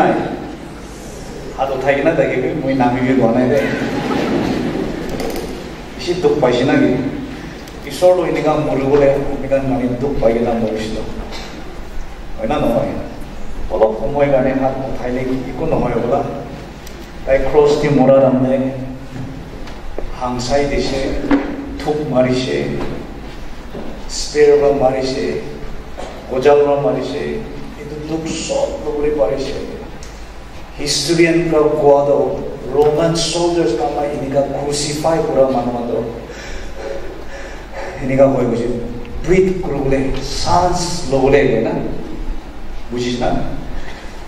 নাই? হাত উঠাই কিনে থাকিবি মই নামিবি কোৱা নাই দে। বেছি দুখ পাইছে নেকি ঈশ্বৰটো এনেকুৱা মৰিবলৈ এনেকুৱা মানে অলপ সময় কাৰণে হাত উঠাইলে একো নহয় ক্ৰছ দি মৰা তাৰমানে হাংচাই দিছে থুপ মাৰিছে স্পেৰৰ পৰা মাৰিছে পৰা মাৰিছে। এইটো দুখ চব ল'বলৈ পাৰিছে হিষ্টৰিয়ান পৰা কোৱা দ ৰোমান চলজাৰ্ছ আমাৰ এনেকুৱা ক্ৰুচিফাই কৰা মানুহ এনেকুৱা হৈ গৈছে ব্ৰিথ কৰিবলৈ চান্স ল'বলৈ গৈ না বুজিছ না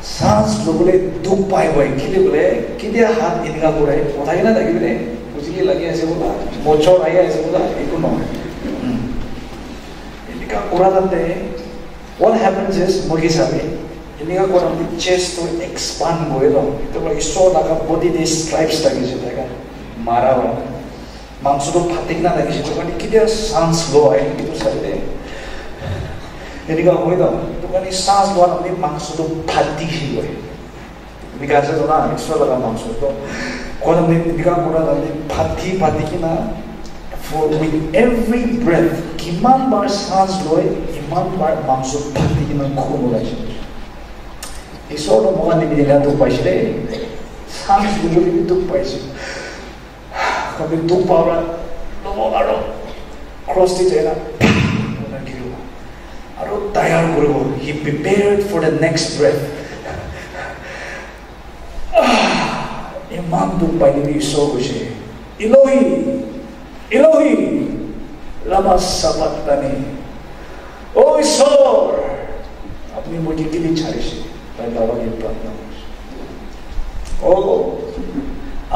চান্স ল'বলৈ দুখ পাই গৈ কেলে বোলে কেতিয়া হাত এনেকুৱা কৰে কথাই না থাকিবনে বুজিলি লাগি আছে বোলা মচৰ আহি আছে বোলা একো নহয় এনেকুৱা কৰা তাতে What happens is, Mugisabe, hindi ka ko ng chest to expand mo ito. Ito ko iso na ka body day stripes na siya teka Mara wala. Mangso to patik na lagi siya. Kani ang sans lo ay hindi ito sabi eh Hindi ka ko ito. Ito kani sans lo na mangso to patik siya. Because ito na, iso na ka mangso to. Kung hindi ka ko na lagi pati pati kina. For with every breath, kiman bar sans lo ay বাৰ মাংস ফাটি কিনা খুন ওলাইছে ঈশ্বৰটো মই নিমিলিলে দুখ পাইছে দেই চান্স দিবলৈ দুখ পাইছে আমি দুখ পাওঁ ল'ব আৰু দি না ব্ৰেথ ইমান দুখ পাই কিনে ঈশ্বৰ কৈছে ইলহি অ ঈশ্বৰ আপুনি ছাড়িছে তাই বাবাকে প্ৰাৰ্থনা অ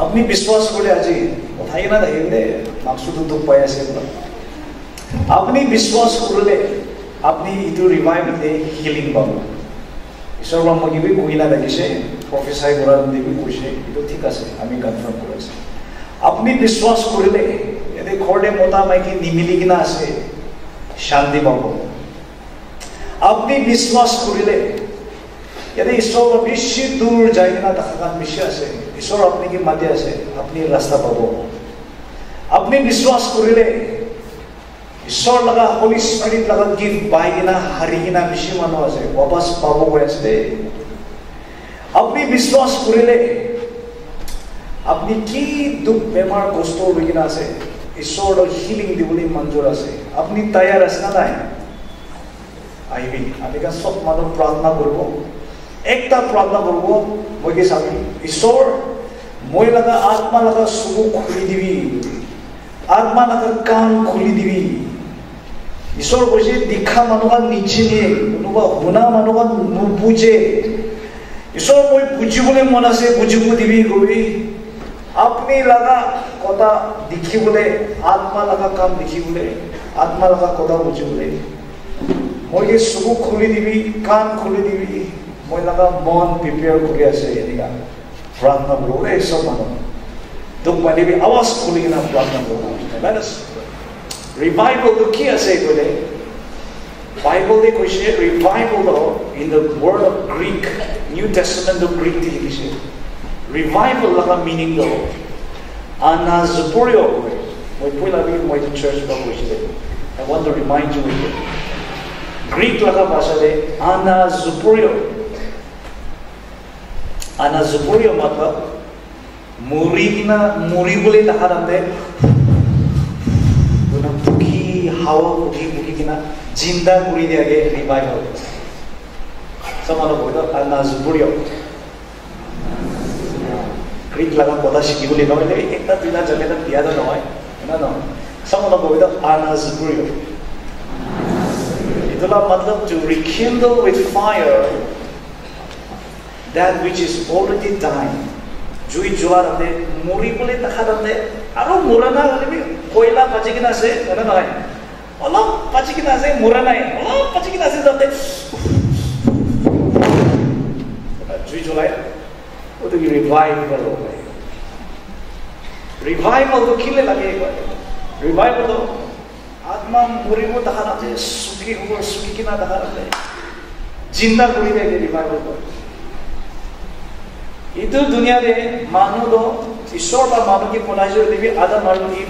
আপনি বিশ্বাস করে আজি, কথাই না দেখলে মাকসুদো দুঃখ পাই আছে আপনি বিশ্বাস করলে আপনি ইটো রিভাইভতে হিলিং পাব। ঈশ্বর ব্রহ্ম কিবি কহিলা দেখিছে প্রফেসার করা দেবী, কৈছে এইটো ঠিক আছে, আমি কনফার্ম করে আছি। আপনি বিশ্বাস করলে এতে ঘরতে মতা মাইকি নিমিলি কিনা আছে, শান্তি পাব। আপনি বিশ্বাস কৰলে ইয়াতে ঈশ্বৰ বেছি দূৰ যায় কিনা দেখা গান বেছি আছে। ঈশ্বৰ আপুনি কি মাতি আছে আপুনি ৰাস্তা পাব। আপুনি বিশ্বাস কৰিলে ঈশ্বৰ লগা হলি স্পিৰিট লগা গিফ্ট পাই কিনা হাৰি কিনা বেছি মানুহ আছে ৱাপাছ পাব গৈ আছে আপুনি বিশ্বাস কৰিলে আপুনি কি দুখ বেমাৰ কষ্ট লৈ কিনা আছে ঈশ্বৰৰ হিলিং দিবলৈ মঞ্জুৰ আছে। আপুনি তৈয়াৰ আছে না নাই? আহিবি। আমি চব মানুহ প্ৰাৰ্থনা কৰিব। একটা প্ৰাৰ্থনা কৰিব মই কি চাবি? ঈশ্বৰ মই লগা আত্মা লগা চকু খুলি দিবি। আত্মা লগা কাণ খুলি দিবি। ঈশ্বৰ কৈছে দীক্ষা মানুহক নিচিনে কোনোবা শুনা মানুহক নুবুজে। ঈশ্বৰ মই বুজিবলৈ মন আছে বুজিব দিবি গৈ। আপুনি লগা কথা দেখিবলৈ আত্মা লগা কাম দেখিবলৈ আত্মা লগা কথা বুজিবলৈ। মই এই চকু খুলি দিবি কাণ খুলি দিবি মই লগা মন প্ৰিপেয়াৰ কৰি আছে এনেকুৱা প্ৰাৰ্থনা কৰোঁ এই চব মানুহ দুখ পানিবি আৱাজ খুলি কিনে প্ৰাৰ্থনা কৰোঁ ৰিভাইভেলটো কি আছে ক'লে বাইবলে কৈছে revival in the word of Greek New Testament of Greek দি লিখিছে ৰিভাইভেল লগা মিনিং দ আনাজপৰীয় কয় মই পইলা মই চাৰ্চ পৰা কৈছিলে I want to remind you Greek লেখা ভাষাতে আনাজুপুরিয়ম আনাজুপুরিয়ম মাথা মরি কিনা মরি বলে তাহার আনতে পুকি হাওয়া পুকি পুকি কিনা জিন্দা করে দিয়াগে রিভাইভ হবে সমানো বলল আনাজুপুরিয়ম গ্রিক লাগা কথা শিকিবলৈ নহয় এটা দিনা যেনে এটা দিয়া নহয় নহয়? সমানো আনা আনাজুপুরিয়ম ইটোলা মতলব to rekindle with fire that which is already dying. জুই জ্বলাৰ তাতে মৰিবলৈ দেখা তাতে আৰু মৰা নাই হ'লে কয়লা পাচি কিনে আছে হয়নে নহয় অলপ পাচি কিনে আছে মৰা নাই অলপ পাচি কিনে আছে তাতে জুই জ্বলাই ওটাকে ৰিভাইভাল হয় ৰিভাইভালটো কিলে লাগে ৰিভাইভালটো আত্মা মৰিব দেখা নাযায় চুকি হ'ব চুকি কিনা নাযায় চিন্তা কৰি থাকে ৰিভাইভালটো itu dunia de manu do ঈশ্বর বা মানুষকে বনাইছে দেবী আদা মানুষ ই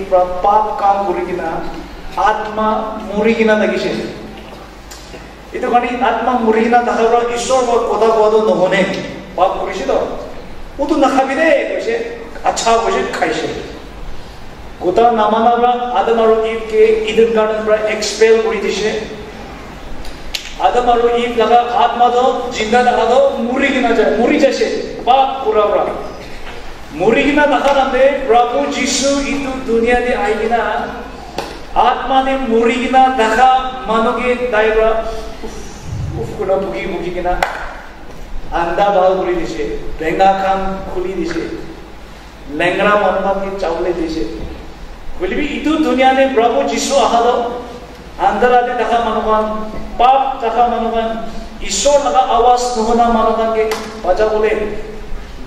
পাপ কাম করে কিনা আত্মা মরি কিনা দেখিছে এইটো কাৰণে আত্মা মৰি কিনা দেখাৰ পৰা ঈশ্বৰ বৰ কথা কোৱাটো নহনে পাপ কৰিছে তো ওতো নাখাবি দেই কৈছে আচ্ছা কৈছে খাইছে Kota namanagra adamaru eve ke Eden garden pra expel kuri dishe. Adamaru eve laga haat mado jinda laga do muri gina jay muri jashe ba pura pura. Muri gina laga nande Prabhu Jishu itu dunia de aigina आत्मा ने मुरी गिना दखा मानोगे दायरा उफ कुना बुगी बुगी गिना আন্দা বাল করে দিছে রেঙ্গা খান খুলি দিছে ল্যাংড়া মান্নাকে চাউলে দিছে Jadi itu dunia ini berapa jisu ahalo. Antara di taka manukan pap taka manukan ঈশ্বর টাকা আওয়াজ নহনা মানবাকে বাজা বলে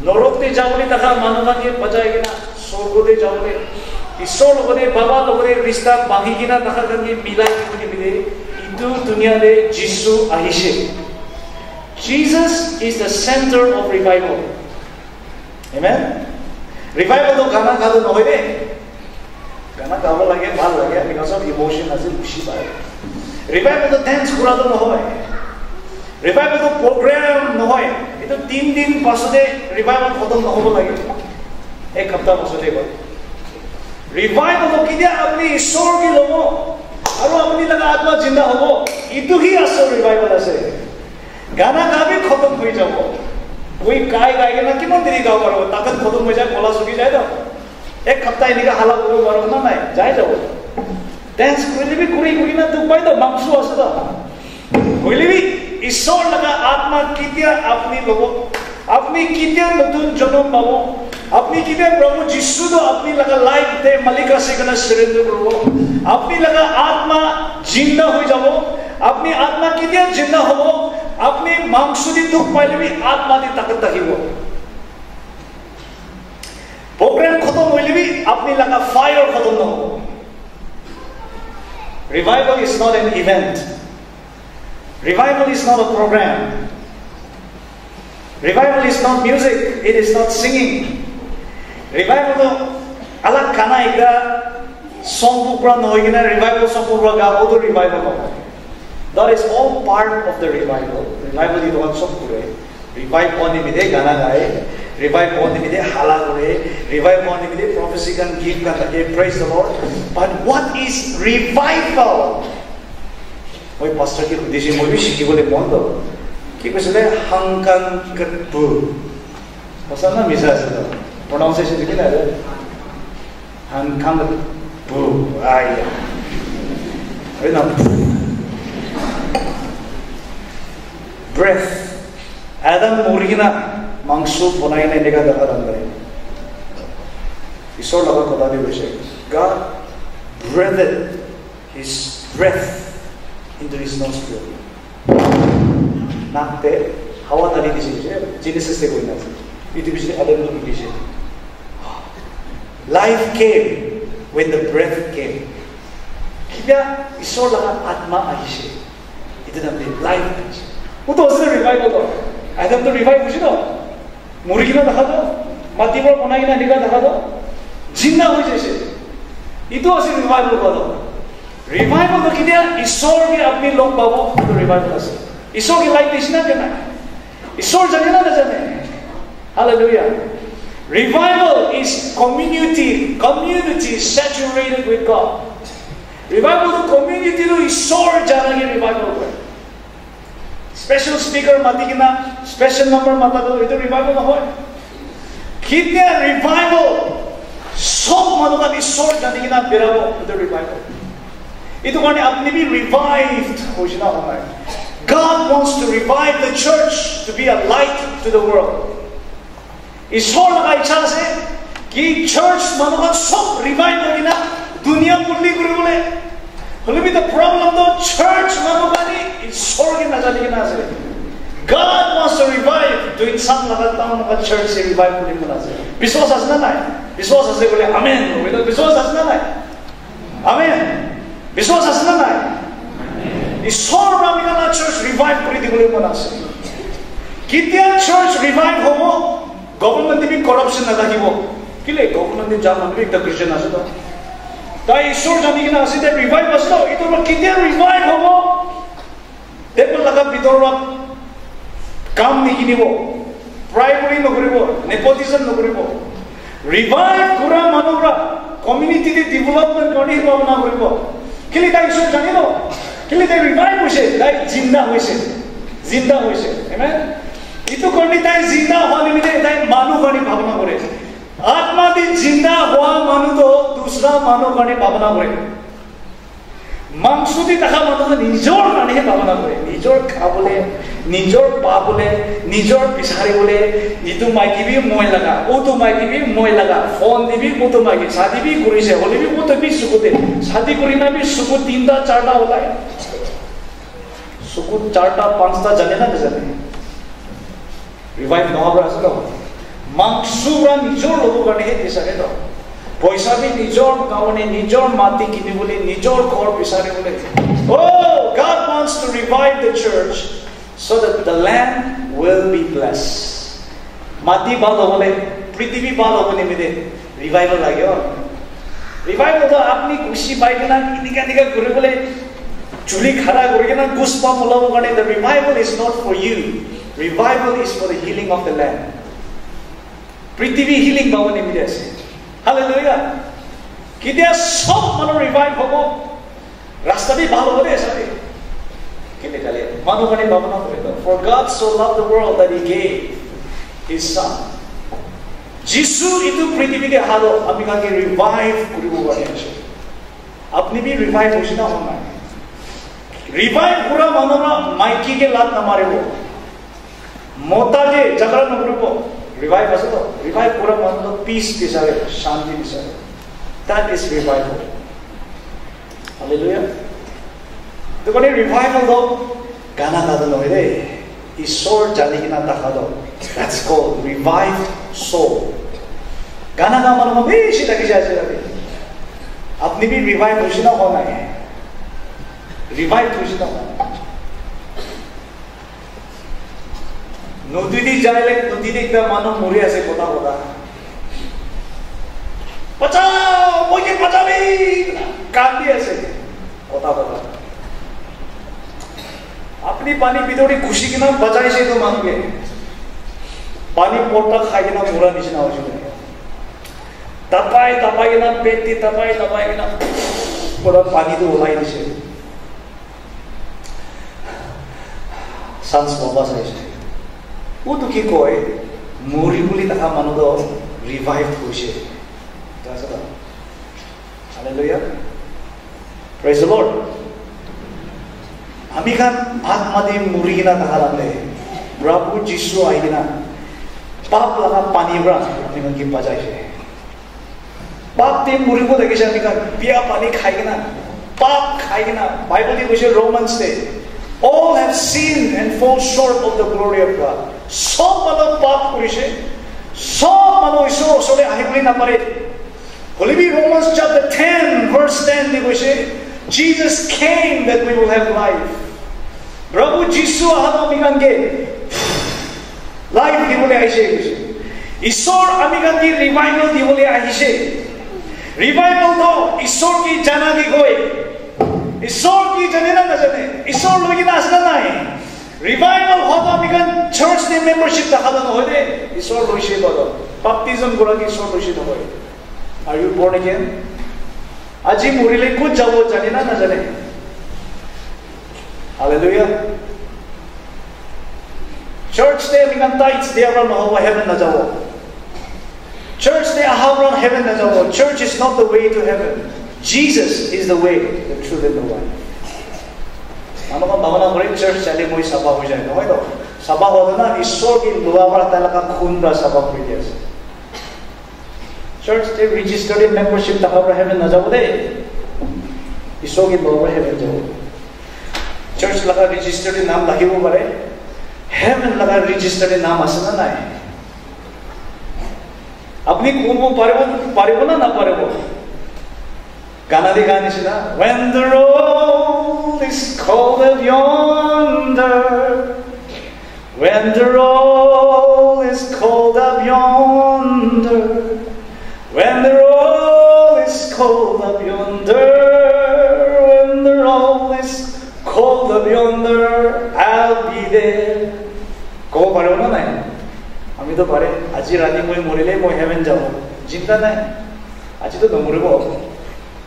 নরকতে যাবলে টাকা মানবাকে বাজায় কিনা স্বর্গতে যাবলে ঈশ্বর লগতে বাবা লগতে রিস্তা বাঁধি কিনা টাকা কাকে মিলাই কিনে মিলে ইন্দু দুনিয়াতে যিশু আহিছে Jesus is the center of revival. Amen? Revival তো গানা খালো নহয় গানা গাব লাগে ভাল লাগে বিকজ অফ ইমোশ্যন আছে খুচি পায় ৰিভাইভেলটো ডেন্স কৰাটো নহয় ৰিভাইভেলটো প্ৰগ্ৰেম নহয় এইটো তিনিদিন পাছতে ৰিভাইভেল খতম নহ'ব লাগে এক সপ্তাহ পাছতে কয় ৰিভাইভেলটো কেতিয়া আপুনি ঈশ্বৰকে ল'ব আৰু আপুনি লগা আত্মা জিন্দা হ'ব ইটোহি আচল ৰিভাইভেল আছে গানা গাবি খতম হৈ যাব ওই গাই গাই কিনে কিমান দেৰি গাব পাৰিব তাতে খতম হৈ যায় গলা চুকি যায় ন এক সপ্তাহ এনেকৈ হালা কৰিব পাৰিব না নাই? যাই যাব। ডেন্স কৰিলিবি কৰি কৰি না তোক পাই তো মাংস আছে তো। কৰিলিবি ঈশ্বৰ লগা আত্মা কেতিয়া আপুনি ল'ব? আপুনি কেতিয়া নতুন জন্ম পাব? আপনি কেতিয়া প্রভু যিশু তো আপনি লাগা লাইফ দে মালিকা সেখানে সারেন্ডার করব আপনি লাগা আত্মা জিন্দা হয়ে যাব? আপনি আত্মা কেতিয়া জিন্দা হব? আপনি মাংস দি দুঃখ পাইলে আত্মা দি তাকে থাকিব। प्रोग्राम खत्म होने भी अपने लगा फायर खत्म ना हो Revival is not an event. Revival is not a program. Revival is not music. It is not singing. Revival no alak kana ekda song pura no hoigina revival song pura ga odo revival no. That is all part of the revival. Revival di dohan song pura. Revive on ni mide gana gaye. Revive on nimide hala kore. Revive on nimide prophecy kan give kan take. Praise the Lord. But what is revival? মই পাষ্টাৰকে সুধিছোঁ মই B শিকিবলৈ মন দ কি কৈছিলে হাংকাং কটবু সঁচা না মিছা আছে তো pronunciation দেখি না হাংকাং বু আই এই না breath আদাম মৰি Mansub Hunayne Nigadahar Andre. You saw Lava Kodani Vishek. God breathed his breath into his nostril. নাকতে হাওয়া দাঁড়িয়ে দিয়েছে জেনেসিস থেকে বই আছে পৃথিবী আদম ইংলিশে life came when the breath came কিবা ঈশ্বর লাগা আত্মা আহিছে এটা নাম লাইফ আহিছে ও তো আসলে রিভাইভ হলো আদম তো রিভাইভ হয়েছিল দেখা যাওঁ মাটিৰ পৰা বনাই কিনে এনেকুৱা দেখা যাওঁ জিন্দা হৈ যাইছে। এইটো আছিল ৰিভাইভেল কথা ৰিভাইভেলটো কেতিয়া ঈশ্বৰকে আপুনি লগ পাব সেইটো ৰিভাইভেল আছে। ঈশ্বৰকে লাইক দিছে না যে নাই ঈশ্বৰ জানে না নাজানে. Revival to community to ঈশ্বৰ জানাগে revival special speaker mati kina, special number mata to, ito revival na hoy. Kina revival, সব মানুষ ঈশ্বর জানি কিনা বেরাবো দ্য রিভাইভাল এইটো কাৰণে আপুনি বি ৰিভাইভড হৈছে না আপোনাৰ God wants to revive the church to be a light to the world. ঈশ্বৰ লগা ইচ্ছা আছে কি চাৰ্চ মানুহক চব ৰিভাইভ কৰি না দুনিয়া পূৰ্তি কৰিবলৈ হ'লে বি দ্য প্ৰব্লেমটো চাৰ্চ মানুহ কাৰণে ঈশ্বৰকে নাজানি কিনা আছে God wants to revive to insan lahat ng mga church si revive ko mo nasa. Biswas as nanay. Biswas as ko amen. Biswas as nanay. Amen. Biswas as nanay. ঈশ্বৰ আমি না church revive কৰি দিবলৈ মন আছে কেতিয়া church revive হ'ব government বি কৰাপশ্যন নাথাকিব কেলে গভৰ্ণমেণ্টে যা মানুহ একটা খ্ৰীষ্টান আছে তো তাই ঈশ্বৰ জানি কিনে আছে ৰিভাইভ আছে তো এইটো কেতিয়া ৰিভাইভ হ'ব টেবল লগা ভিতৰত কাম নিকিনিব প্ৰাইমাৰী নকৰিব নেপটিজম নকৰিব ৰিভাইভ কৰা মানুহৰা কমিউনিটি ডেভেলপমেণ্ট কাৰণে ভাৱনা কৰিব কেলে তাই ঈশ্বৰ জানিব কেলে তাই ৰিভাইভ হৈছে তাই জিন্দা হৈছে জিন্দা হৈছে এইটো কাৰণে তাই জিন্দা হোৱা নিমিত্তে তাই মানুহ কাৰণে ভাৱনা কৰে আত্মা দি জিন্দা হোৱা মানুহটো দুসৰা মানুহ কাৰণে ভাৱনা কৰে মাংস দি দেখা মানুহে নিজৰ কাৰণেহে ভাৱনা কৰে নিজৰ খাবলৈ নিজৰ পাবলৈ নিজৰ বিচাৰিবলৈ ইটো মাইকিবি মই লগা অটো মাইকিবি মই লগা ফোন দিবি অটো মাইকি চাদি বি কৰিছে বি বি চকুতে চাদি কৰি না বি চকু তিনিটা চাৰিটা ওলায় চকুত চাৰিটা পাঁচটা জানে না নাজানে ৰিভাইভ নহ'ব আছে ন মাংসৰা নিজৰ ল'ব কাৰণেহে বিচাৰে ন পইচা বি নিজৰ কাৰণে নিজৰ মাটি কিনিবলৈ নিজৰ ঘৰ বিচাৰিবলৈ Oh, God wants to revive the church so that the land will be blessed. মাটি ভাল হ'বলৈ পৃথিৱী ভাল হ'ব নিমিত্তে ৰিভাইভেল লাগে ৰিভাইভেলটো আপুনি খুচি পাই কিনা এনেকা এনেকা কৰিবলৈ চুলি খাৰা কৰি কিনা গুচ পাম ওলাব কাৰণে the revival is not for you revival is for the healing of the land পৃথিৱী হিলিং পাব নিমিত্তে আছে হালেলুয়া কেতিয়া সব মানুহ ৰিভাইভ হ'ব? ৰাস্তাটি ভাল হ'ব দেই চাবি কেলে কালি ভাৱনা কৰিব for God loved the world that he gave his son. যিছু এইটো পৃথিৱীতে আহালো আমি কাকে ৰিভাইভ কৰিব কাৰণে আছে আপুনি বি ৰিভাইভ হৈছে না হোৱা নাই? ৰিভাইভ কৰা মানুহৰ মাইকীকে লাত নামাৰিব। মতাকে জাগৰা নকৰিব। revive us. No, revive pura mano, peace desire, shanti desire. That is revival. Hallelujah. The one revival though, Gana Tadanoide, is soul Jalihina Tahado. That's called revived soul. गाना का मन में बेशी लगी जाए अपनी भी रिवाइव खुशी ना होना है रिवाइव खुशी ना होना দি যাইলে নদীত একটা মানুহ মৰি আছে, কথা কথা আছে, কথা কথা আপনি পানী ভিতৰি ঘুচি কিনা বাজাইছে তো মানুহে পানী পট্টা খাই কিনা মৰা নিচিনা হৈছিলে তাপাই তাপাই কিনা পেট দি তাপাই তাপাই কিনা পুৰা পানীটো ওলাই দিছে। চান্স পাবা চাইছে। ওতো কি কয়? মৰি বুলি থকা মানুহটো ৰিভাইভ হৈছে। Lord. আমি খান আত্মাদি মৰি কিনা তাহাৰ আমলে প্ৰভু যীশু আহি কিনা। পাপ লগা পানীৰ পৰা আমি খান কি বাজাইছে পাপ দি মৰিব দেখিছে আমি খান বিয়া পানী খাই কিনা। পাপ খাই কিনা। বাইবল কৈছে ৰোমান্সে all have sinned and fall short of the glory of God. সব মানুহ পাপ কৰিছে সব মানুহ ঈশ্বৰৰ ওচৰলৈ আহিবলৈ নাপাৰে হ'লে বি Romans chapter 10 verse 10 দি কৈছে Jesus came that we will have life. প্ৰভু যীশু আহাত আমি কানকে লাইফ দিবলৈ আহিছে কৈছে। ঈশ্বৰ আমি কানকি ৰিভাইভেল দিবলৈ আহিছে। ৰিভাইভেলটো ঈশ্বৰ কি জানা কি কয় ঈশ্বৰ কি জানে না নাজানে? ঈশ্বৰ লৈ কিনে আছে নাই? ৰিভাইভেল হোৱাটো আমি কান চাৰ্চ দি মেম্বাৰশ্বিপ দেখাব নহয় দেই ঈশ্বৰ লৈছে বাৰু বাপ্তিজন গৰাকী ঈশ্বৰ লৈছে নহয় Are you born again? আজি মৰিলে ক'ত যাব জানে না নাজানে Hallelujah. Church day আমি কান টাইটস দিয়া পৰা নহ'ব হেভেন নাযাব Church they are around heaven as well. Church is not the way to heaven. Jesus is the way, the truth, and the life. আমাকে ভাবনা করে চার্চ চাইলে মই চাফা হৈ যায় নহয় তো চাফা হলে না ঈশ্বৰ কি লোৱা পৰা তেওঁলোকে খুন পৰা চাফা কৰি দি আছে চাৰ্চ এই ৰেজিষ্টাৰ্ড মেম্বাৰশ্বিপ টকাৰ পৰা হেভেন নাযাব দেই ঈশ্বৰ কি লোৱাৰ পৰা হেভেন যাব চাৰ্চ লগা ৰেজিষ্টাৰ্ড নাম লাগিব পাৰে হেভেন লগা ৰেজিষ্টাৰ্ড নাম আছে না নাই আপুনি ক'ব পাৰিব পাৰিব না নাপাৰিব গানা দি গান নিচিনা When the road is cold yonder, when the road is cold up yonder, when the road is cold up yonder, when the road is cold up yonder, I'll be there. को बड़ोना नहीं हमें तो बड़े अजी रानी मुझे मोरेले मोहे में जाऊं जिंदा नहीं 아직도 너무르고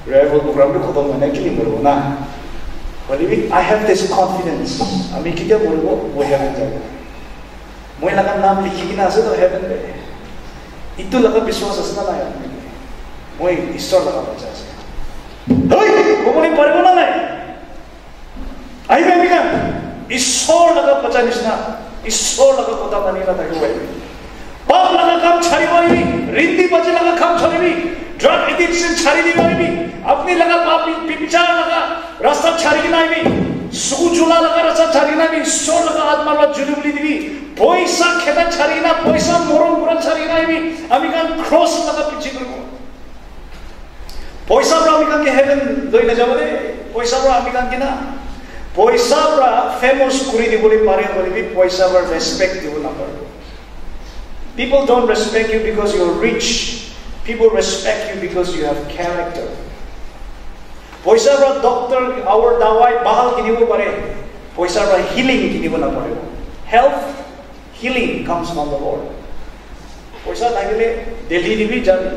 레벨 프로그램을 거동하는 길이 모르구나 भनेपछि आई हेभ दिस कन्फिडेन्स हामी कि क्या बोलेको वो हेभन नाम लिखिकिन आसो तो हेभन गए इतु लगा विश्वास असना ना ईश्वर लगा बच्चा से वो मुनि परगो आई ईश्वर लगा बच्चा निश्ना ईश्वर लगा काम रिंदी बचे काम ড্রাগ এডিকশন ছাড়ি एडिक्शन আমি আপনি লাগা পাপি पापी লাগা, রাস্তা ছাড়ি छाड़ी আমি সুজুলা লাগা রাস্তা ছাড়ি না আমি সোর লাগা আত্মা লাগা জুলুবলি দিবি। পয়সা খেতা ছাড়ি না, পয়সা মরণ মরণ ছাড়ি না আমি আমি কান ক্রস লাগা পিছি করব। পয়সা পরা আমি কানকে হেভেন দই না যাব রে। পয়সা পরা আমি কানকে না। পয়সা পরা ফেমাস করি দিব বলে পারে বলিবি, পয়সা পরা রেসপেক্ট দিব না পারব people don't respect you because you are rich People respect you because you have character. পইচা পৰা ডক্টৰ আৱাৰ দাৱাই ভাল কিনিব পাৰে পইচাৰ পৰা হিলিং কিনিব নাপাৰিব health healing comes from the Lord পইচা থাকিলে দেলহি দিবি যাবি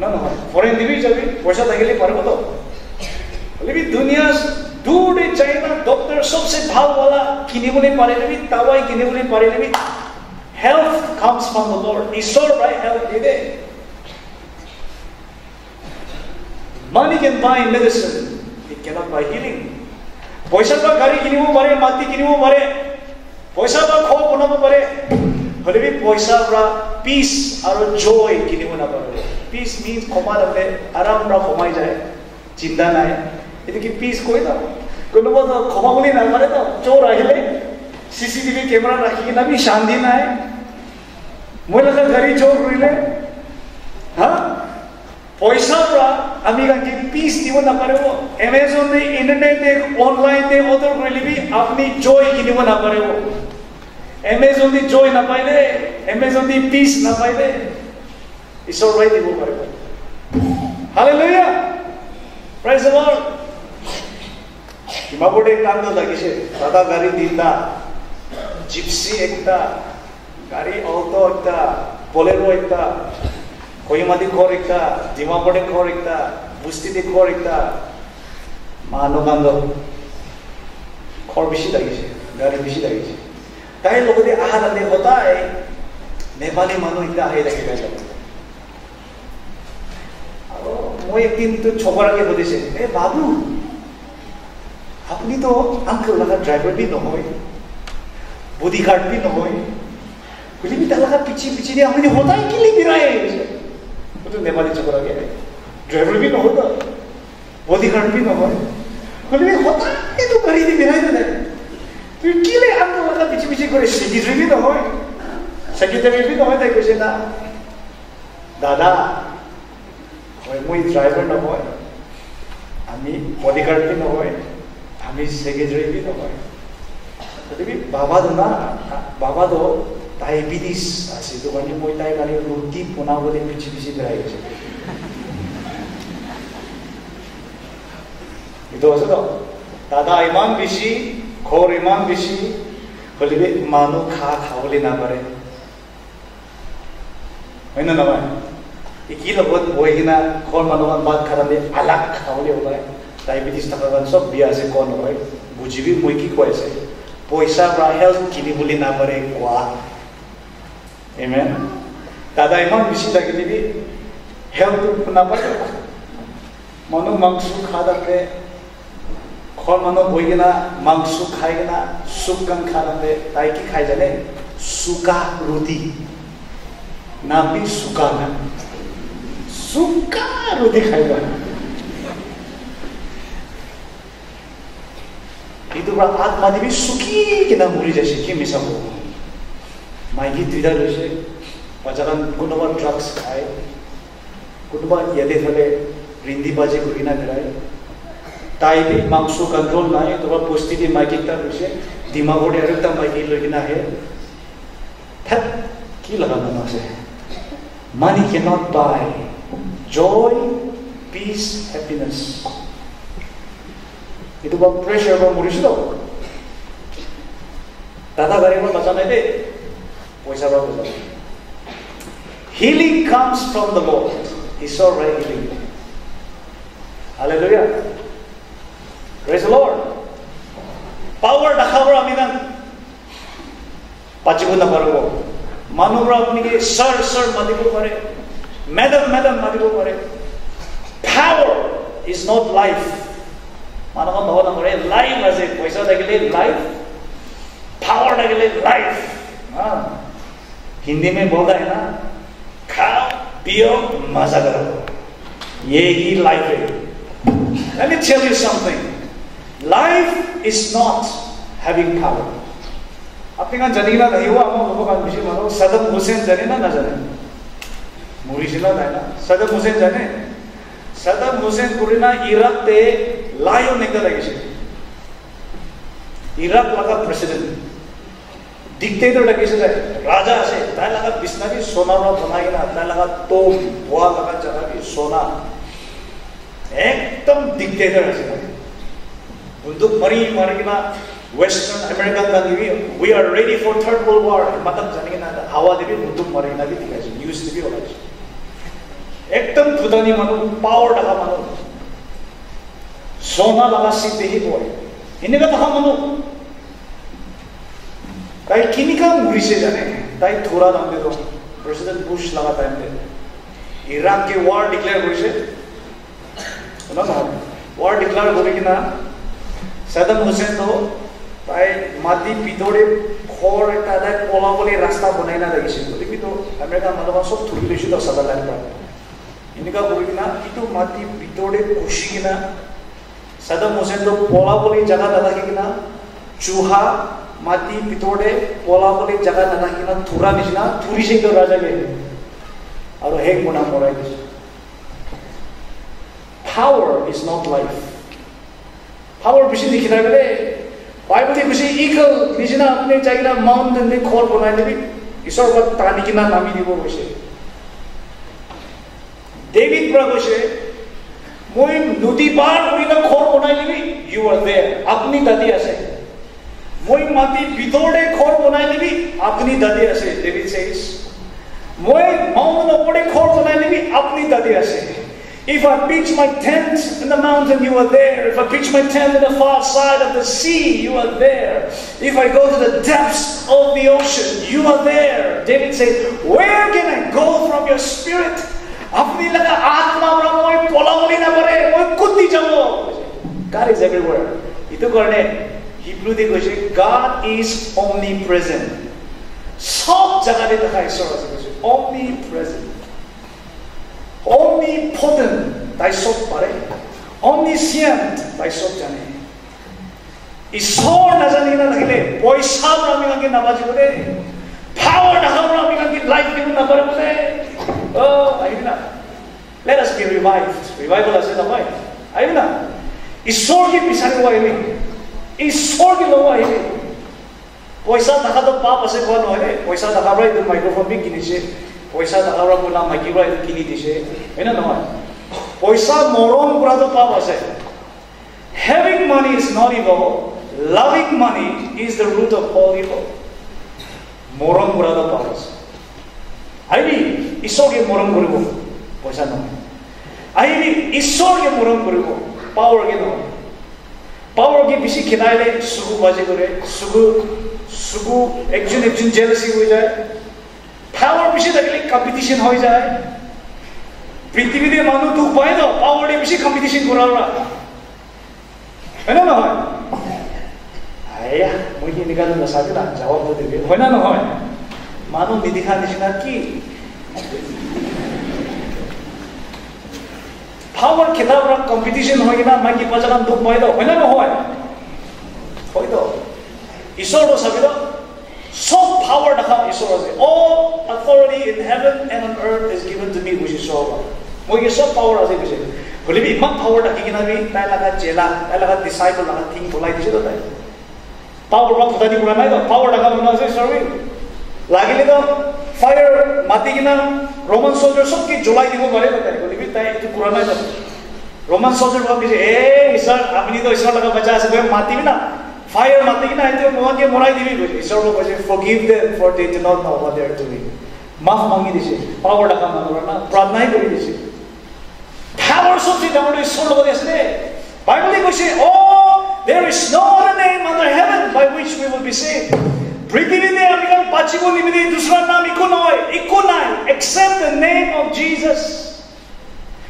না নহয় ফৰেন দিবি যাবি পইচা থাকিলে পাৰিবতো বলিবি দুনিয়া দূৰ চাইনা ডক্টৰ চবচে ভালৱালা কিনিবলৈ পাৰিবি দাৱাই কিনিবলৈ পাৰিবি Health comes from the Lord. ঈশ্বৰ পৰাই হেল্থ দিয়ে দেই Money can buy medicine. It cannot buy healing. গাড়ী কিনিব পাৰে মাটি কিনিব পাৰে পইচাৰ পৰা ঘৰ বনাব পাৰে হ'লে পইচাৰ পৰা পিচ আৰু জয় কিনিব নাপাৰে পিচ মিনছ কমা থাকে আৰাম পৰা কমাই যায় চিন্তা নাই এইটো কি পিচ কৈ ন কোনোবা কমাবলৈ নাপাৰে ন চোৰ আহিলে সিসিটিভি ক্যামেরা સીસીટીવી કેમેરા રાખીને બી શાંતિ ના গাড়ি চোর রইলে হ্যাঁ পয়সা পড়া আমি কাকে পিস দিব না পারব অ্যামাজন ইন্টারনেটে অনলাইনে অর্ডার করে নিবি আপনি জয় কিনিব না পারব অ্যামাজন দি জয় না পাইলে অ্যামাজন দি পিস না পাইলে ঈশ্বর রাই দিব পারে হালেলুয়া প্রাইজ দ্য লর্ড কিমা বড়ে কান্দ লাগিছে দাদা গাড়ি দিন না জিপসি একটা, গাড়ি অটো একটা, বলেরো একটা কহিমাদি ঘর একটা, ডিমাপুরে ঘর একটা, বুস্তিতে ঘর একটা মানুহ কান্দ ঘৰ বেছি লাগিছে, গাড়ী বেছি লাগিছে। তাইৰ লগতে অহা তাতে সদায় নেপালী মানুহ এতিয়া আহি থাকে লগত আৰু মই একদিনটো ছগৰাকী সুধিছে, এ বাবু আপুনিতো আংকল লগা ড্ৰাইভাৰ বি নহয়? বডি গাৰ্ড বি নহয় বুলিবি তাৰ লগা পিছি পিছি দিয়ে আপুনি সদায় কিলি বিৰাই আহিছে সেইটো নেপালী আহে ড্ৰাইভাৰ বি নহয় তো বডি গাৰ্ড বি নহয় বুলিবি সদায় এইটো গাড়ী দি বিৰাই নাথাকে তুই কিলে আংকল লগা পিছি পিছি কৰি চেক্ৰেটাৰী বি নহয় চেক্ৰেটাৰী বি নহয় তাই কৈছে না দাদা হয় মই ড্ৰাইভাৰ নহয় আমি বডিগাৰ্ড বি নহয় আমি সেক্ৰেটাৰি বি নহয় তথাপি বাবাদো না বাবাদো ডায়েবেটিস আছে তো কাৰণে মই তাই কাৰণে ৰুটি বনাবলৈ পিছি পিছি বেৰাই গৈছে এইটো আছে তো দাদা ইমান বেছি ঘৰ ইমান বেছি হ'লে মানুহ খা খাবলৈ নাপাৰে হয় নে নহয় কি লগত বহি কিনা ঘৰ মানুহখন ভাত খালে আলাগ খাবলৈ ওলায় ডায়েবেটিছ থকা কাৰণে চব বিয়া আছে কোৱা নহয় বুজিবি মই কি কৈ আছে পইচা পৰা হেল্থ কিনিবলৈ নাপাৰে কোৱা। এমেন দাদা ইমান বেছি থাকি দিবি হেল্থটো নাপায় মানুহ মাংস খা থাকে ঘৰ মানুহ বহি কিনা মাংস খাই কিনা চুপ কান খা থাকে তাই কি খাই জানে? চুকা ৰুটি। নাপি চুকা না? চুকা ৰুটি খাই লয় atma dibi suki kita muri jasi ki misabu maigi দুইটা লৈছে কোনোবা ড্রাগস খায় কোনোবা ইয়াতে ফেলে রিন্দি বাজি করি না বেড়ায় তাই বি মাংস কন্ট্রোল নাই তোমার পরিস্থিতি মাইকিটা লৈছে ডিমাগুৰি মাইকি লৈ কিনে কি আছে money can't buy joy peace happiness itu bang pressure bang murid itu tata gari bang baca nanti poisa bang baca healing comes from the Lord He's already healing Hallelujah praise the Lord power দেখাবৰ আমি না পাচিব নাপাৰিব মানুহবোৰ আপুনিকে sir sir মাতিব পাৰে madam madam মাতিব পাৰে power is not life මනම බවන කරේ live ඇසේ පොයිසෝ දෙකලේ लाइफ पावर देगले लाइफ हाँ। हिंदी में बोला है ना खाओ पियो मज़ा करो ये ही लाइफ है। Let me tell you something. Life is not having power. अपने का जनीला नहीं हुआ हम लोगों का विषय मानो सदम हुसैन जने ना ना जने। मोरी जिला ना सदम हुसैन जने। सदम हुसैन कुरीना इराक ते Lion dagesi. Iraq laga president. Dictator dagesi sa raja ase. Tay laga bisnavi sona ro banagi na. Tay laga tom boa laga janavi sona. एकदम डिक्टेटर आसा उंदू मरी मरगिना वेस्टर्न अमेरिका गंदी we are ready for third world war मतम जनिगिना हवा देवी उंदू मरगिना भी दिखाई न्यूज़ देवी होला एकदम थुदानी मानु पावर डाका मानु Soma balasibihi boy. Hindi ka takamano. তাই কিনিকা মুড়িছে জানে? তাই থোড়া দাম দিত প্রেসিডেন্ট বুশ লাগা টাইম দিয়ে ইরানকে ওয়ার ডিক্লেয়ার করেছে। না। ওয়ার ডিক্লেয়ার করে কিনা? সাদাম হোসেন তো তাই মাটি ভিতরে খড় এটা তাই পলা বলে রাস্তা বনাই না লাগিছিল গতিকে তো আমেরিকার মানুহ চব ধুই লৈছিল সাদা লাইন পৰা এনেকুৱা কৰি কিনা? কিন্তু মাটি ভিতৰে খুচি কিনা? সাদম হোসেন তো পলা বলি জায়গা না থাকে কিনা? চুহা, মাটি পিতরে ভিতৰতে পলাপলি জেগা নাথাকিলে থোৰা নিচিনা থুৰিছে কিন্তু ৰাজাকে আৰু সেই গুণা মৰাই দিছে power is not life power বেছি দেখি না বলে বাইবেলে বেছি ইগল নিচিনা আপুনি যাই কিনা মাউণ্টেননি ঘৰ বনাই দিবি, ঈশ্বর বা টানি কিনা নামি দিব গৈছে ডেভিড পৰা কৈছে Mui nudibar uina khor bonai libi, you are there. Agni dadi ase. Mui mati vidode khor bonai libi, agni dadi ase, David says. Mui mountain opode khor bonai libi, agni dadi ase. If I pitch my tent in the mountain, you are there. If I pitch my tent in the far side of the sea, you are there. If I go to the depths of the ocean, you are there. David said, Where can I go from your spirit? আপনি লাগা আত্মা পৰা মই পলাবলি নাপাৰে মই কুটি যাব। God is everywhere. এইটো কাৰণে হিব্ৰুদি কৈছে, God is omnipresent সব জাগাতে দেখা ঈশ্বৰ আছে কৈছে, omnipresent omnipotent, তাই সব পাৰে omniscient, তাই সব জানে। ঈশ্বৰ নাজানি না লাগিলে পইচা আমি কাকি নাবাজিব দেই Power the na harapi the life given na para. Oh, ayun na. Let us be revived. Revival as in naman. Ayun na. Isorgin bisan ko ini. Isorgin mo ini. Poisa takadang papa sa kuha no ini. Poisa takaray ng microphone big kinisip. Poisa takaray ko na magiray ng kinitisip. Ayun na naman. Poisa morong kurado papa sa Having money is not evil. Loving money is the root of all evil. পাপ আছে আহিবি ঈশ্বৰকে মৰম কৰিব। পইচা নহয় ঈশ্বৰকে মৰম কৰিব। পাৱাৰকে নহয়। কৰে চকু চকু একজন একজন জেলাচি হৈ যায়। থাকিলে কম্পিটিশ্যন হৈ যায়। পৃথিৱীতে মানুহ দুখ পায় ন পাৱাৰে বেছি কম্পিটিশ্যন কৰাৰ। হয়নে নহয়? এয়া মই কি এনেকুৱা নাচাবি না জবাব দিবি হয় না নহয় মানুহ নিদিখা নিচিনা কি পাৱাৰ খেতাৰ পৰা কম্পিটিশ্যন হৈ কিনা মাইকী পাজাৰাম দুখ পাই দ হয় না নহয় হয় দ ঈশ্বৰটো চাবি দ সব পাৱাৰ দেখা ঈশ্বৰ আছে all authority in heaven and on earth is given to me বুইছ ঈশ্বৰ মই কি সব পাৱাৰ আছে কৈছে বোলে ইমান পাৱাৰ থাকি কিনা আমি তাই লগা জেলা তাই লগা ডিচাইবল লগা থিং বলাই দিছে তো তাই পাৱাৰ পৰা ফুটাই দি পৰা নাই পাৱাৰ দেখা মানুহ আছে ঈশ্বৰী লাগিলে তো ফায়াৰ মাতি কিনা ৰোমান চলজাৰ চবকে জ্বলাই দিব পাৰে গলিবি তাই এইটো কৰা নাই জানো ৰোমান চলজাৰ ভাবিছে এ ঈশ্বৰ আপুনি তো ঈশ্বৰ লগা বাচা আছে মাতিবি না ফায়াৰ মাতি কিনা এইটো মহাকে মৰাই দিবি কৈছে ঈশ্বৰ কৈছে forgive them for they do not know what they are মাফ মাগি দিছে পাৱাৰ দেখা মানুহৰ না প্ৰাৰ্থনাই কৰি দিছে that we're sort of this day. Bible কৈছে oh there is no other name under heaven by which we will be saved. পৃথিৱীতে আমি কারণ বাঁচিব নিমিত্তে দুসরা নাম একো নহয় একো নাই except the name of Jesus.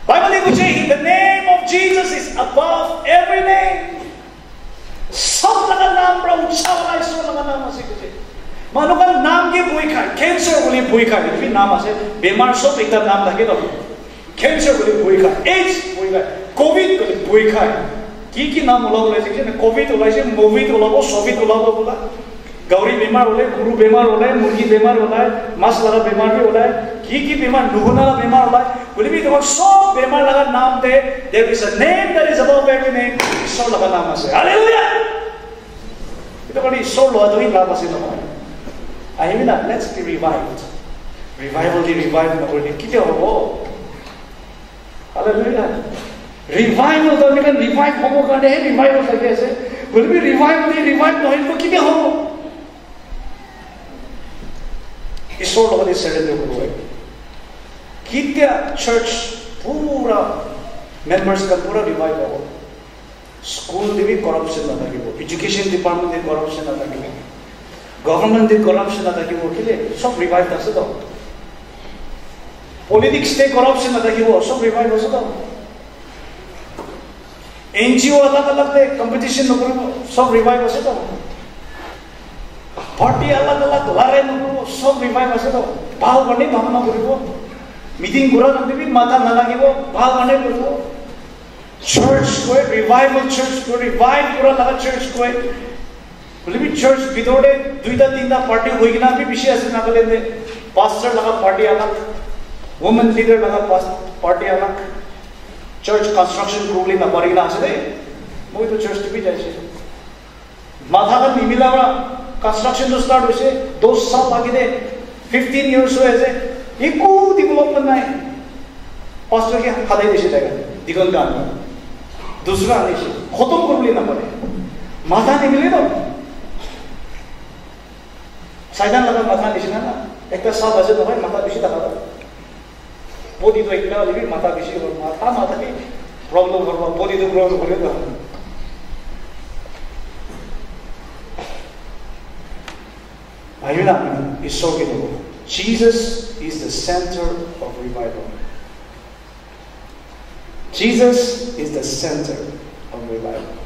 Bible কৈছে the name of Jesus is above every name. সব লগা নাম পৰা উৎসাহ লগা ঈশ্বৰ লগা নাম আছে কৈছে মানুহ নাম কি বই খায় কেঞ্চাৰ বুলি বই খায় তুমি নাম আছে বেমাৰ চব এটা নাম থাকে নহয় কেঞ্চাৰ বুলি বই খায় এইডছ বই খায় কভিড বুলি বই খায় কি কি নাম ওলাব ওলাইছে কি কভিড ওলাইছে মুভিত ওলাব ছবিত ওলাব বোলা গাউৰি বেমাৰ ওলাই গৰু বেমাৰ ওলাই মুৰ্গী বেমাৰ ওলাই মাছ লগা বেমাৰ বি ওলাই কি কি বেমাৰ নুশুনা বেমাৰ ওলাই বুলিবি তোমাক চব বেমাৰ লগা নাম the there is a name that is above every name ঈশ্বৰ লগা নাম আছে হালেলুয়া এইটো কাৰণে ঈশ্বৰ লোৱাটোৱেই লাভ আছে নহয় আহিবি না লেটছ বি ৰিভাইভড ৰিভাইভল দি ৰিভাইভ নকৰিলে কেতিয়া হ'ব Hallelujah. Revival তো আমি ৰিভাইভ হ'বৰ কাৰণেহে ৰিভাইভল থাকি আছে। গতিকে ৰিভাইভ দি ৰিভাইভ নহ'লে কেতিয়া হ'ব? ঈশ্বৰৰ লগতে চেৰেণ্ডাৰ কৰিব কেতিয়া চাৰ্চ পুৰা মেম্বাৰ্ছবিলাক পুৰা ৰিভাইভ হ'ব? স্কুল দিবি কৰাপশ্যন নাথাকিব। এডুকেশ্যন ডিপাৰ্টমেণ্টে কৰাপশ্যন নাথাকিব। গভৰ্ণমেণ্টে কৰাপশ্যন নাথাকিব। কেলে? চব ৰিভাইভ আছে তো। পলিটিক্সতে কৰাপশ্যন নাথাকিব। চব ৰিভাইভ আছে তো। एनजीओ अलग अलग थे कंपटीशन नौकरी सब रिवाइव असे तो। पार्टी अलग अलग लारे नौकरी सब रिवाइव असे तो। भाव गर्ने भावना करिबो मीटिंग गुरा नंदे भी माता ना लागिबो भाव गर्ने करिबो चर्च को रिवाइवल चर्च को रिवाइव गुरा लगा चर्च को बोले भी चर्च बिदोड़े, दुईटा तीनटा पार्टी होई ना भी विषय असे ना कलेंदे पास्टर लगा पार्टी अलग वुमेन लीडर लगा पार्टी अलग। church construction problema parina sile moi to church to be jaise madhagan nimilawra construction to start hoise 2 saal lagide 15 years hoye je iku development nai pastor ke halai dise jaga digon kan dusra nishe khotom korle na pare মাথা নিগলে তো সাইদান লাগা মাথা নিছে না একটা সাপ আছে তোমার মাথা বেশি দেখা যায় body to ekta alibi mata bishi mata mata bi problem or body to problem kore to ayuna is jesus is the center of revival. Jesus is the center of revival.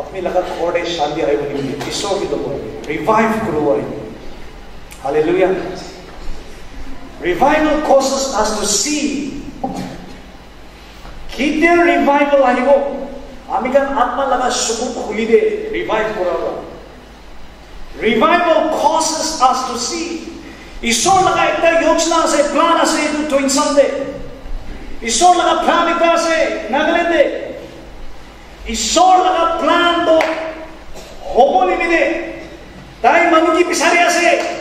আপনি লাগাত কোডে শান্তি আইব নিবি ইসো কি তো Revival causes us to see. Kita revival lagi bu. Kami kan atma laga subuh kuli Revival causes us to see. Isor laga ekta yoksna se plan ase itu tuin sande. Isor laga plan ekta se nagle de. Isor laga hobo ni mide. Tapi manusia.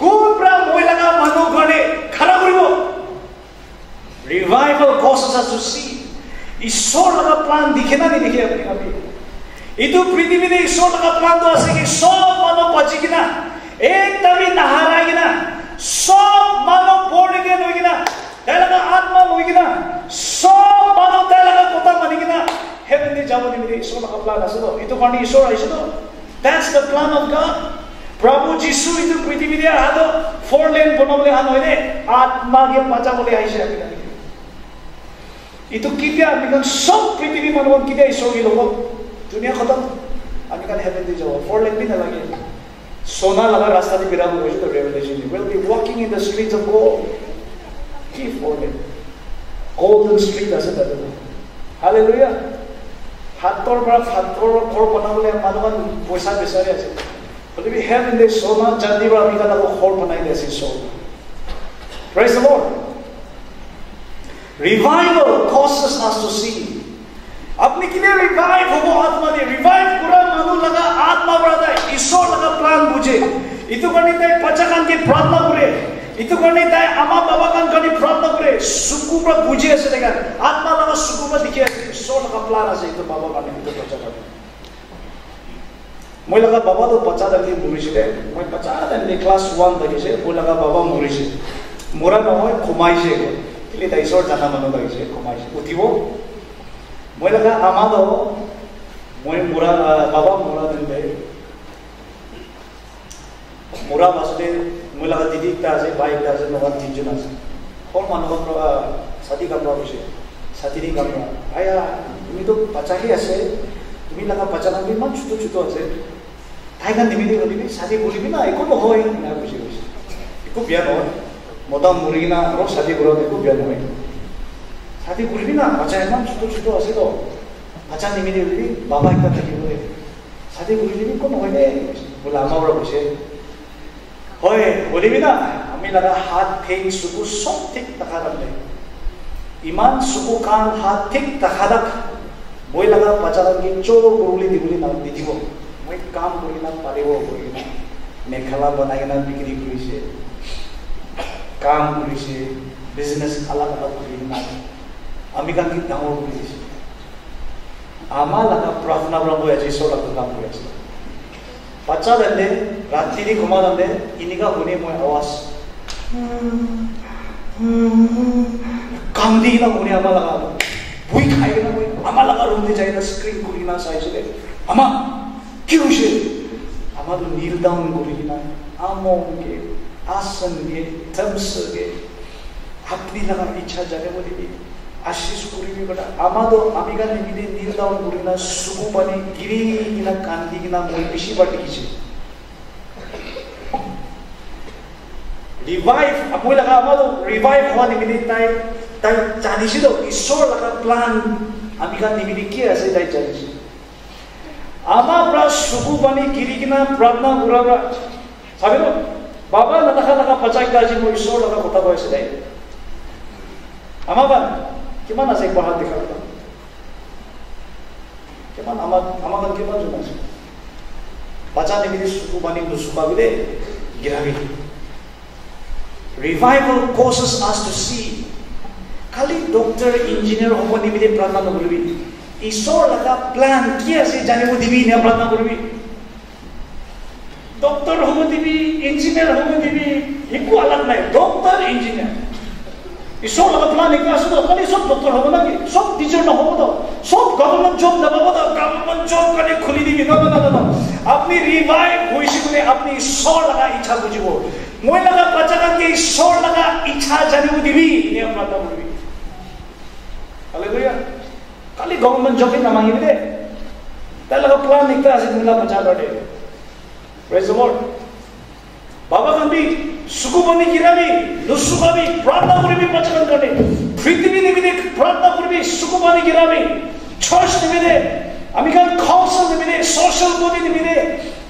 কোন পৰা মই লগা মানুহ কাৰণে খাৰা কৰিব revival causes us to see. ঈশ্বৰ লগা প্লান দিখে না নিদিখে আপুনি ভাবি এইটো পৃথিৱীতে ঈশ্বৰ লগা প্লানটো আছে কি চব মানুহ বাচি কিনা একদমে নাহাৰাই কিনা চব মানুহ পঢ়ি লৈ কিনা তাই লগা আত্মা লৈ কিনা চব মানুহ তাই লগা কথা মানি কিনা হেভেনলি যাব নিমিলে ঈশ্বৰ লগা প্লান আছে ন এইটো কাৰণে ঈশ্বৰ আহিছে ন That's the plan of God. প্ৰভু যীশু এইটো পৃথিৱীতে অহাটো ফ'ৰ লেন বনাবলৈ অহা নহয় দেই আত্মাকে বাচাবলৈ আহিছে আমি এইটো কেতিয়া আমি চব পৃথিৱী মানুহক কেতিয়া ঈশ্বৰ ল'ব ধুনীয়া খতম আমি কাৰণে হেভেন দি যাব ফ'ৰ লেন বি নালাগে সোনা লগা ৰাস্তা বিৰাম কৰিছোঁ revelation will be ৱাকিং in the streets of gold কি ফ'ৰ লেন গল্ডেন ষ্ট্ৰীট আছে তাতে হালেলুয়া হাতৰ পৰা হাতৰ ঘৰ বনাবলৈ মানুহৰ পইচা বিচাৰি আছে But if we have in this soma, Chandiva Amidana harmonize his soul. Praise the Lord. Revival causes us to see. अपने के लिए रिवाइव हो आत्मा ने रिवाइव पूरा मानो लगा आत्मा बड़ा ईश्वर लगा प्लान बुझे ಇದು ಕಂಡಿದ್ದೆ ಪಚಕಂಗೆ ಪ್ರಾರ್ಥನೆ ಪುರೆ ಇದು ಕಂಡಿದ್ದೆ ಅಮ್ಮ ಬಾಬಾ ಕಂಗೆ ಪ್ರಾರ್ಥನೆ ಪುರೆ ಸುಕುಬ್ರ ಪೂಜೆ ಹೆಸರಿಗ ಆತ್ಮ ನಮ್ಮ ಸುಕುಬ್ರ ದಿಕ್ಕೆ ಸೋಣ ಕಪ್ಲಾನ ಇದು ಬಾಬಾ ಕಂಡು ಪಚಕಂಗೆ মই লগা বাবা তো পচা থাকি মৰিছিলে মই পচা থাকি ক্লাছ ওৱান থাকিছে মই লগা বাবা মৰিছে মৰা নহয় সোমাইছে কেলে তাই ঈশ্বৰ জানা মানুহ লাগিছে সোমাইছে উঠিব মই লগা আমাৰ মই মৰা বাবা মৰা দিনতে মৰা পাছতে মই লগা দিদি একটা আছে বাই একটা আছে লগত তিনজন আছে সব মানুহৰ ছাতি কামৰা গৈছে ছাতিনি কামৰা আয়া তুমিতো বাচ্চাহে আছে তুমি লগা বাচ্চা নাকি ইমান ছোট ছোট আছে তাই কাণ নিমিলি নিবি ছাতি বলিবি না একো নহয় না কৈছে কৈছে একো বেয়া নহয় মতা মৰি কিনা আৰু ছাতি ঘৰত একো বেয়া নহয় ছাতি ঘূৰিবি না বাচ্চা ইমান ছোট ছোট আছে তো বাচ্চা নিমিলি দিবি বাবা একটা থাকিব দে ছাতি ঘূৰি দিবি একো নহয় দে বোলে আমাৰ পৰা কৈছে হয় বলিবি না আমি লগা হাত ঠেং চকু চব ঠিক দেখা দে ইমান চকু কাণ হাত ঠিক দেখা দাক মই লগা বাচ্চা লাগি চোৰ গৰুলি দিবলৈ নাম নিদিব। মই কাম কৰি কিনা পাৰিব কৰি কিনা মেখেলা বনাই কিনা বিক্ৰী কৰিছে। কাম কৰিছে। বিজনেছ আলাগ আলাগ কৰি কিনা আমি কাম কি ডাঙৰ কৰি দিছে। আমাৰ লগা প্ৰাৰ্থনা পৰা মই আজি ঈশ্বৰ লগত কাম কৰি আছোঁ। বাচ্চা দান্দে ৰাতি ঘুমা দান্দে এনেকা শুনি মই আৱাজ। কাম দি কিনা শুনি আমাৰ লগা বই খাই না বই আমার আবার রুমে যাই না স্ক্রিন করি না সাইজে আমার কি হয়েছে আমার নীল ডাউন করি না আমকে আসনকে, থমসকে। আপনি লাগার ইচ্ছা জাগে বলিনি আশিস করিবি বেটা। আমাদের আমি গান নিবিদে নীল ডাউন করি না সুগু পানি গিরি কিনা কান্দি কিনা মই বেশি বাটিছে রিভাইভ আপনি লাগা আমাদের রিভাইভ হওয়া নিবিদে তাই তাই জানিছিল ঈশ্বর লগা প্লান আমি গান নিমিলে কি আছে তাই জানিছিল আমার প্রা সুগু পানি গিরি কিনা প্রার্থনা করা সাবে বাবা নাথাকা থাকা পচাই আজি মই ঈশ্বৰ লগা কথা কৈ আছিলে আমাৰ বা কিমান আছে পঢ়াত দেখা কিমান আমাৰ আমাৰ গান কিমান জন আছে? বাচ্চা নিমিলি চকু বানি নুচুকাবি দেই চি খালি ডক্টৰ ইঞ্জিনিয়াৰ হ'ব নিমিলি প্ৰাৰ্থনা নকৰিবি ঈশ্বৰ লগা প্লান কি আছে জানিব দিবি নে প্ৰাৰ্থনা কৰিবি ডক্টর হবো দিবি ইঞ্জিনিয়ার হবো দিবি একো আলাদা নাই ডক্টর ইঞ্জিনিয়ার ঈশ্বর লগা প্লান একো আছে তো খালি সব ডক্টর হবো নাকি সব টিচার নহব তো সব গভর্নমেন্ট জব নাপাব তো গভর্নমেন্ট জব কানে খুলি দিবি না আপনি রিভাইভ হয়েছে বলে আপনি ঈশ্বর লগা ইচ্ছা বুঝিব মই লগা বাচ্চাকে ঈশ্বর লগা ইচ্ছা জানিব দিবি নিয়ে প্রার্থনা Hallelujah. Kali government job na mangi bide. Tala ka plan nikta asi nila pacha lote. Praise the Lord. बाबा गंभी सुकु बनी किराबी लुसुका भी प्रार्थना करी भी पचन करने पृथ्वी निमित्ते प्रार्थना करी भी सुकु बनी किराबी चर्च निमित्ते अमेरिकन काउंसिल निमित्ते सोशल बॉडी निमित्ते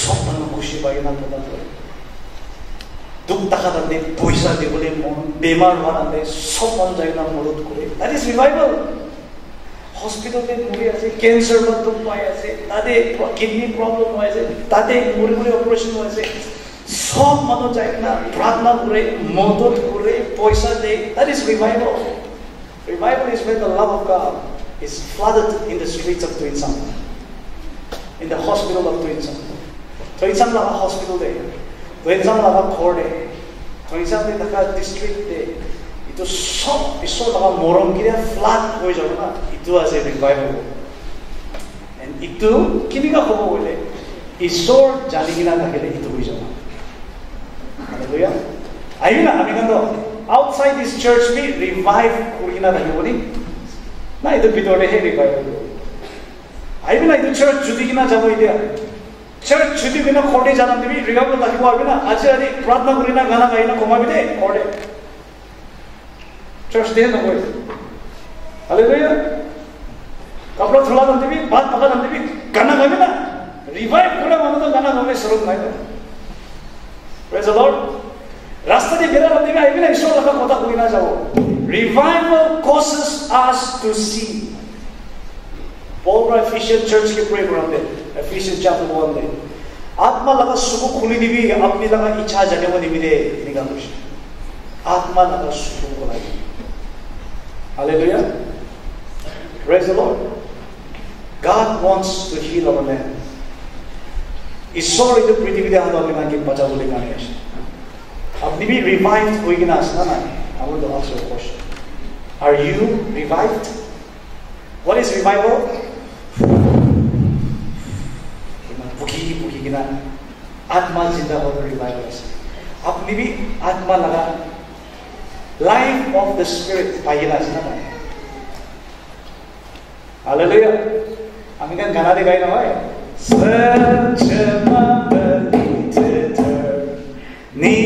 소망무시바이나보다도 뚝딱하다데 보이사 되고래 몸 বেমার মারাতে সফল যায় না মরদ করে দ্যাট ইজ রিভাইভাল হসপিটালে মরে আছে ক্যান্সার মাধ্যম পায় আছে তাদের কিডনি প্রবলেম হয়েছে তাদের মরে মরে অপারেশন হয়েছে সব মানুষ যায় না প্রার্থনা করে মদত করে পয়সা দেয়। That is revival revival is when the love of God is flooded in the streets of টুইনসাম in the hospital of টুইনসাম 더 이상 나가 hospital day, 더 이상 나가 court에, 더 이상 나가 district day, 이또 쏙, 이쏙 나가 모름 길에 flat 보이잖아. 이또 아세요, 빙바이 보고. 이또, 기니가 보고 올래. 이쏙 자리기나 가게래, 이또 보이잖아. 할렐루야. 아이나, 아미간도, outside this church be revive 우리나 다녀보니, 나 이또 비도 오래 해, 빙바이 보고. 아이나, 이또 church 주디기나 잡아야 돼. 제가 주디그나 거리 자남들이 리가고 다시 와비나 아지아니 브라드나 그리나 가나 가이나 고마비데 거리 저스 되는 거예요 할렐루야 কাপড় ধোলা নান্দিবি ভাত পাকা নান্দিবি গানা গাবি না। Revive করে মানুষ গানা গাবে স্বরূপ নাই না প্রেজ লর্ড রাস্তা দিয়ে বেরা নান্দিবি আইবি না, ঈশ্বর লেখা কথা কই না যাব। Revival causes us to see Paul রাইফিশিয়ান চার্চকে প্রে করাতে Ephesians chapter 1 में आत्मा लगा सुख खुली दिवी अपनी लगा इच्छा जने वो निमिदे निगाह कुछ आत्मा लगा सुख को लगी Hallelujah. Praise the Lord. God wants to heal our land. ঈশ্বর এই যে পৃথিবীতে হাত হবে নাকি বাঁচা বলে গানে আসে আপনি বি রিভাইভ হয়ে কিনা আসে না না I want to ask you a question. Are you revived? Puki-puki kita, atma sina ho diri. Miley, apelivi atma lala, life of the spirit. Paila sina lala, ale lilia, amingan ka na diba? Inooy, sentjema beni diter ni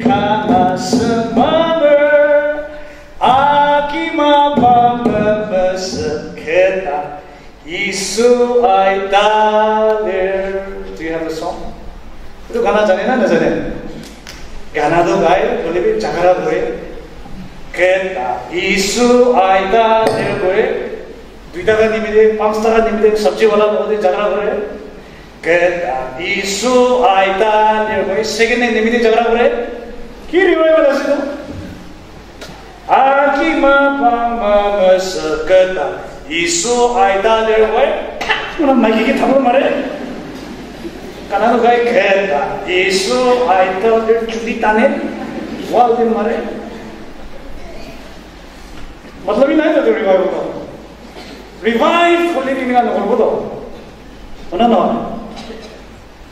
ka na sema ber. Itu গানা জানে না না জানে গানা তো গায় বলে চাকারা ধরে কেতা ইসু আয়তা এর করে দুই টাকা নিমিতে পাঁচ টাকা নিমিতে সবজিওয়ালা বলতে ঝগড়া করে কেতা ইসু আয়তা এর করে সেকেন্ডে নিমিতে ঝগড়া করে কি রিভাইভাল আছে তো আকিমা পামা মসকতা ইসু আয়তা এর করে ওরা মাইকে কি থামো মারে Canaan guy cared that. Eso I told it to be tanen. Walde mare. मतलब ही नहीं था तो रिवाइव होता रिवाइव फुल्ली भी मिला नगर बोलो होना ना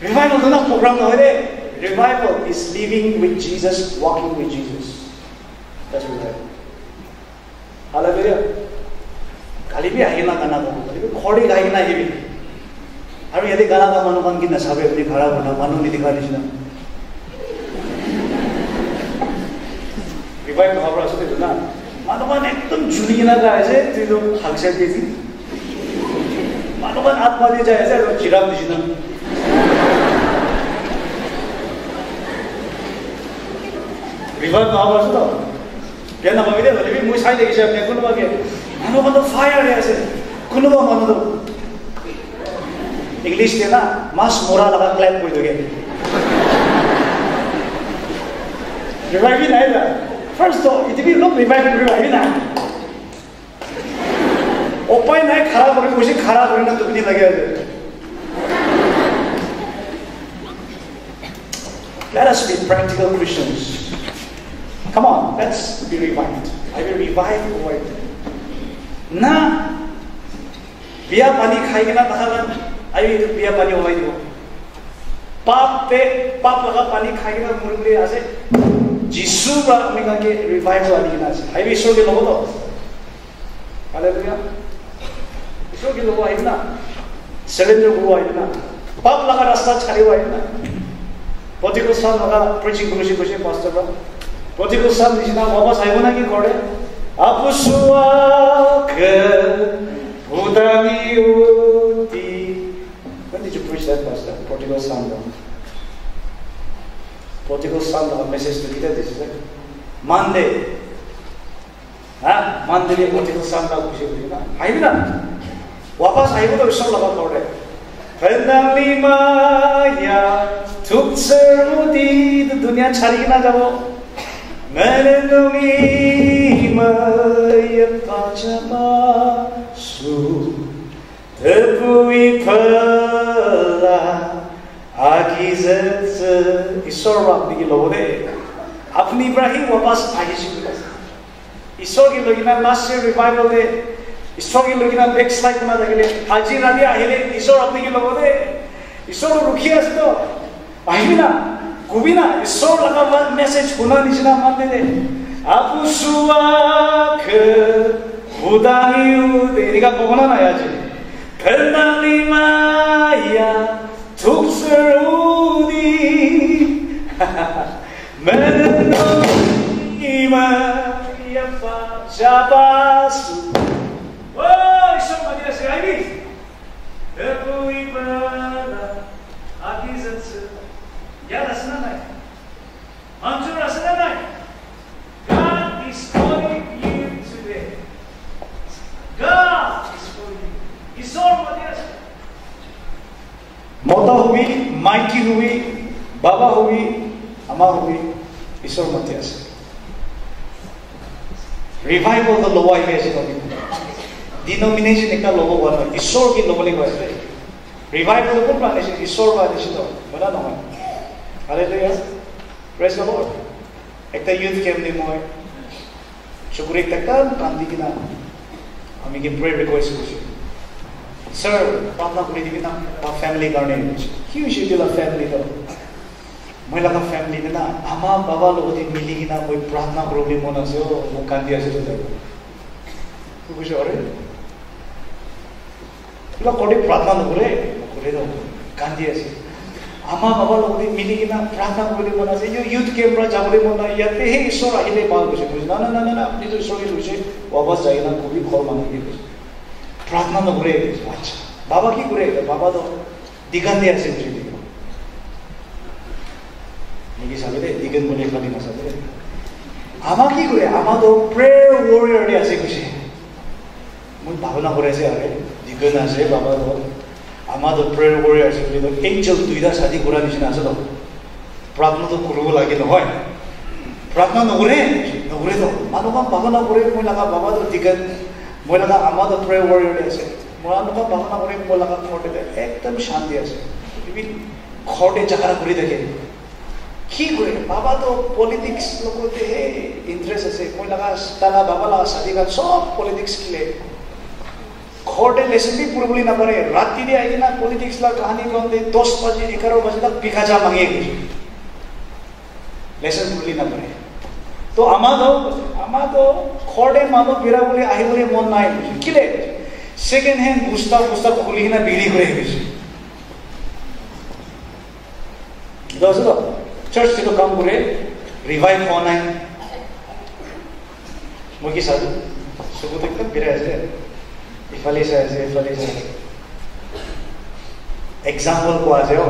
रिवाइव होता ना programme revival is living with Jesus walking with Jesus that's revival हालांकि खाली भी आएगा ना गाना तो khodi भी खोड़ी गाएगा और यदि गाना का मनो मन की नशा पे अपनी खड़ा होना मनो नहीं दिखा नहीं रिवाइव खबर असते ना মানুষমান একদম ঝুলি কিনা যায় আছে তুই তো হাকসার দিয়েছি মানুষমান আত্মা দিয়ে যায় আছে আর চিরাম দিছি না রিভার নহব আছে তো কে নাপাবি দে বলিবি মই চাই দেখিছে আপুনি কোনোবা কে মানুহ মানুহ ফায়াৰ আছে কোনোবা মানুহ इंग्लिश थे ना मस्त मोरा लगा क्लैप कोई दोगे रिवाइविंग आएगा फ़र्स्ट तो इतनी लोग रिवाइविंग रिवाइविंग ना उपाय नहीं खराब हो रही मुझे खराब हो रही ना तो भी लगे Let us be practical Christians. Come on, let's be revived. I will revive over it. ना बिया पानी खाएगा ना আমি বিয়া পানী ওলাই দিব পাপ পে পাপ লগা পানী খাই কিনা মৰিবলৈ আছে যিশু বা আমি কাকে ৰিভাইভেল আনি কিনা আছে আহিবি ঈশ্বৰকে ল'ব তো হালেলুয়া ঈশ্বৰকে ল'ব আহিব না চেলেঞ্জাৰ কৰিব আহিব না পাপ লগা ৰাস্তা ছাড়িব আহিব না প্ৰতিকূল স্থান লগা প্ৰিচিং কৰিছে কৈছে পাষ্টাৰ প্ৰতিকূল স্থান নিচিনা বাবাছ আহিব না কি কৰে Pastor? Prodigal Svetmeister, Portugal Sandal. Portugal Sandal'a mesaj gider de size. Monday. Ha? Monday diye Portugal Sandal bir şey diyor lan. Hayır lan. Vapa sahibi de bir şey olamak orada. Kendang lima ya tuk sermudi dünya cari kena jabo. Menen lima ya paja, ma, su. tepui kaçma জীজেছ ঈশ্বৰৰ বাপ ল'ব দেই আপুনি ইব্ৰাহিম ৱাপাছ আহিছোঁ বুলি আছে ঈশ্বৰকে লৈ কিনা নাচে ৰিভাইভেল দে ঈশ্বৰকে লৈ কিনা বেগ চাই কিনা থাকিলে আজি নাজি আহিলে ঈশ্বৰ আপুনি কি ল'ব দেই ঈশ্বৰো ৰখি আছে ন আহিবি না কবি না ঈশ্বৰ লগা মেছেজ শুনা নিচিনা মান দে আপু সুৱাক সুদানিও দে এনেকুৱা ক'ব না নাই আজি ধেমালি মাইয়া تبصروني من ما يفا شاباس واي somebody has your eyes মতা হবি মাইকি হবি বাবা হবি আমার হবি ঈশ্বর মধ্যে আছে। রিভাইভাল তো লব আহি আছে তখন ডিনোমিনেশন একটা লব হোৱা নহয় ঈশ্বৰ কি ল'ব লাগিব আছে ৰিভাইভেল কোন পৰা আনিছিল ঈশ্বৰ পৰা আনিছিল হয়না নহয়। আৰে প্ৰেছ ল'ব একটা ইউথ কেম্প মই। চকুৰে একটা কাম কান্দি কিনা আমি কি প্ৰে ৰিকুৱেষ্ট কৰিছোঁ? স্যার পাতলা করে দিবি না বা ফ্যামিলি গার্ডেন কিউ শিডিউল ফ্যামিলি তো महिलाको फ्यामिलीले न आमा बाबा लगति मिलिकन कोही प्रार्थना गराउने मन आउँछ म कान्दी आउँछु बुझ्यो अरे ल कोटी प्रार्थना नगरे कोले त কান্দি আছে আমা বাবা লগতে মিলি কিনা প্ৰাৰ্থনা কৰিব মন আছে यो युथ কেম্পৰ যাবলৈ মন নাই ইয়াতে সেই ঈশ্বৰ আহিলে ভালো গৈছে বুজি না না না না আপুনি তো ঈশ্বৰে গৈছে ৱাপাছ যায় না খুবেই ঘৰ মানুহ গৈছে প্ৰাৰ্থনাটো ঘূৰে আচ্ছা বাবা কি ঘূৰে বাবাটো দিগন্তে আছে নেকি চাবি দেই দিগন বুলি এখন দিন আছে দেই আমাক কি কৰে আমাৰতো আছে কৈছে মই ভাবনা কৰি আছে আৰু দিগন আছে বাবা দল আমাৰতো প্ৰেৰ ৱৰিয়াৰ আছে বুলি এইচল দুইটা চাদি কৰাৰ নিচিনা আছে দক প্ৰাৰ্থনাটো কৰিব লাগে নহয় প্ৰাৰ্থনা নকৰে নকৰে দক মানুহক ভাবনা কৰে মই লাগা বাবা দল দিগন মই লগা আমাৰ তো প্ৰে ৱাৰিয়ৰ আছে মই আনক ভাবনা কৰি লগা ঘৰতে একদম শান্তি আছে। তুমি ঘৰতে জাগাৰা কৰি থাকে কি কৰে বাবা তো পলিটিক্স লগতে হে ইণ্টাৰেষ্ট আছে। মই লগা তালা বাবা লগা চব পলিটিক্স খেলে। ঘৰতে লেচন বি পঢ়িবলৈ নাপাৰে ৰাতিৰে আহি কিনা পলিটিক্স লা কাহানী কওঁতে দহ বাজি এঘাৰ বাজি তাক পিখা যা মাঙি গৈছে লেচন পঢ়িবলৈ নাপাৰে তো আমাৰো আমাৰো ঘৰতে মানুহ বিৰা বুলি আহিবলৈ মন নাই কিলে ছেকেণ্ড হেণ্ড বুস্তা বুস্তা খুলি কিনে বিক্ৰী কৰি গৈছে বুঝলো চার্চ থেকে কাম করে রিভাইভ হওয়া নাই মই কি চালো চকুত একদম বিৰাই আছে ইফালে চাই আছে ইফালে চাই আছে এক্সাম্পল কোৱা আছে অ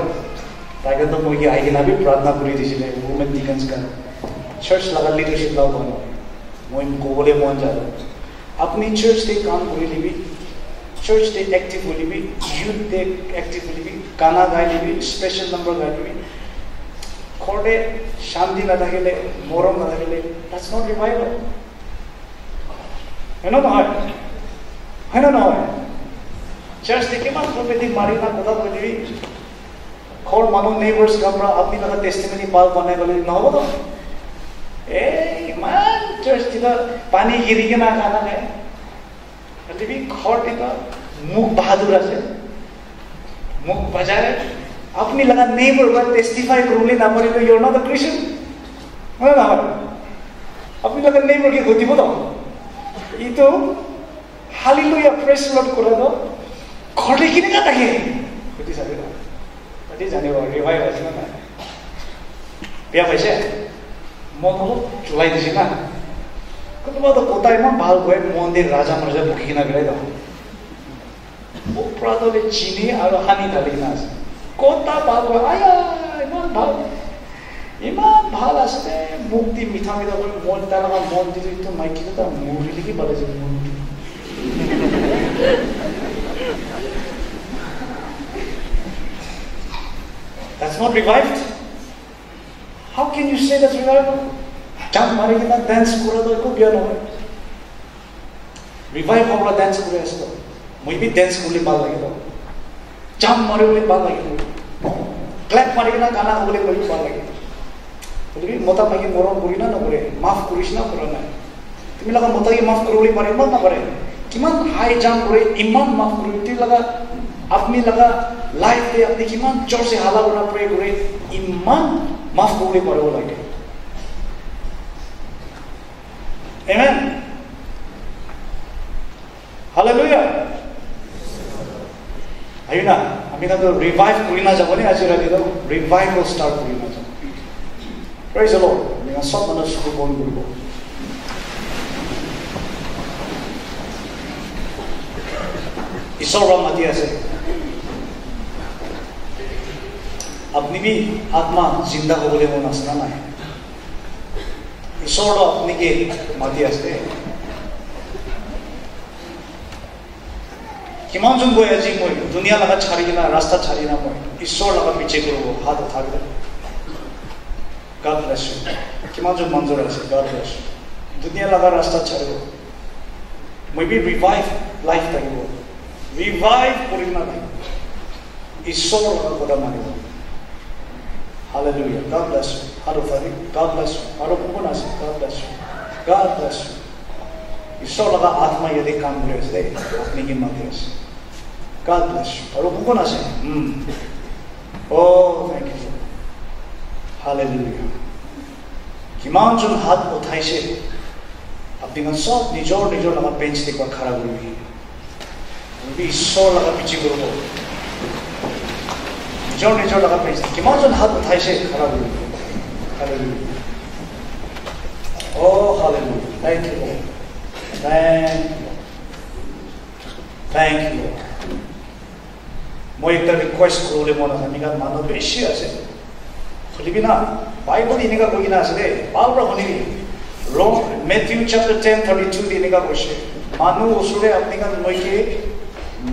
তাকেতো মই কি আহি কিনে প্ৰাৰ্থনা কৰি দিছিলে উমেন ডিকেন্স কাৰণে चर्च लगा लीडर से लाओ बनो मोइन को बोले मोन जा अपनी কাম से काम होली लिबी चर्च से एक्टिव होली भी यूथ से एक्टिव होली भी गाना गाई लिबी स्पेशल नंबर गाई শান্তি না থাকিলে মরম না থাকিলে দ্যাটস নট রিভাইভাল হয় না নহয় হয় না নহয় চার্চ দেখি মান প্রকৃতি মারি না কথা কৈ দিবি খোর মানুহ নেইবাৰ্ছ কামৰা আপুনি লগত টেষ্টিমেনি পাল বনাই গ'লে নহ'ব নহয় এই ইমান চাৰ্চ দিলা পানী গিৰি কিনা খানা খায় দিবি ঘৰ দিবা মুখ বাহাদুৰ আছে। মুখ বাজায় আপনি লাগা নেইবার বা টেস্টিফাই করলে না পারিলে ইউর নট আ ক্রিশ্চিয়ান হয় না হয় আপনি লাগা কি ঘটিব তো ই তো হালিলুয়া প্রেস লট করে দাও ঘরে কিনে না থাকে। ঘটি যাবে না। ঘটি জানিব রিভাইভ আছে না বিয়া পাইছে? मलमल না। কোনোবা কোথায় ভালো ভালকৈ মন্দিৰ ৰাজা মজা মুখি কিনা পেলাই দাও পূৰা তলে চিনি আৰু হানি ঢালি কিনা আছে। কোথা ভালো আয়া ইমান ভালো। ইমান ভালো আছে মুখ দি মিঠা মিঠা কৰি মন তার আমাৰ মন দিটো এইটো মাইকীটো তার মুড়ি লিখি পালে যে That's not revived. Ti laga আপনি লাগা আপনি কিমান জোরসে হালা করে ইমান मास पुग्ने पऱ्यो उसलाई Amen. Hallelujah. Are you not? I mean, the revive Purina Javani, as you read, revival start Purina Javani. Praise the Lord. I mean, some of us go on Guru. Isora Matias. আপনি বি আত্মা জিন্দা হবলে মন मन না ना ঈশ্বৰ কে মাতি আছে? কিমানজন গৈ আজি মই দুনিয়া লগা ছাড়ি না ৰাস্তা ছাড়ি না মই ঈশ্বৰ লগা পিছে কৰিব হাত উঠাব গাত লাইছো কিমানজন মঞ্জুৰ আছে গাদ লাইছো দুনিয়া লগা ৰাস্তা ছাড়িব মই বি রিভাইভ লাইফ থাকিব। রিভাইভ কৰি না ঈশ্বৰ লগত কথা মানিব Hallelujah. God bless you. Haro Fari. God bless you. Haro Pupunasi. God bless you. God bless you. ঈশ্বর লগা আত্মা यदि काम করে আছে আপনি কি মাতি আছে God bless you. Haro Pupunasi. Hmm. Oh, thank you. Hallelujah. কিমানজন হাত উঠাইছে আপনি সব নিজৰ নিজৰ লগা বেঞ্চ দেখুৱা খাৰা কৰিবি ঈশ্বৰ লগা পিছি কৰিব মন এনেকুৱা মানুহ বেছি আছে খুলিবি না বাইবল এনেকুৱা কৈ কিনে আছে দেই ভাল পৰা শুনিবি ৰং Matthew chapter ten thirty two দি এনেকুৱা কৈছে মানুহ ওচৰে আপুনি মইকে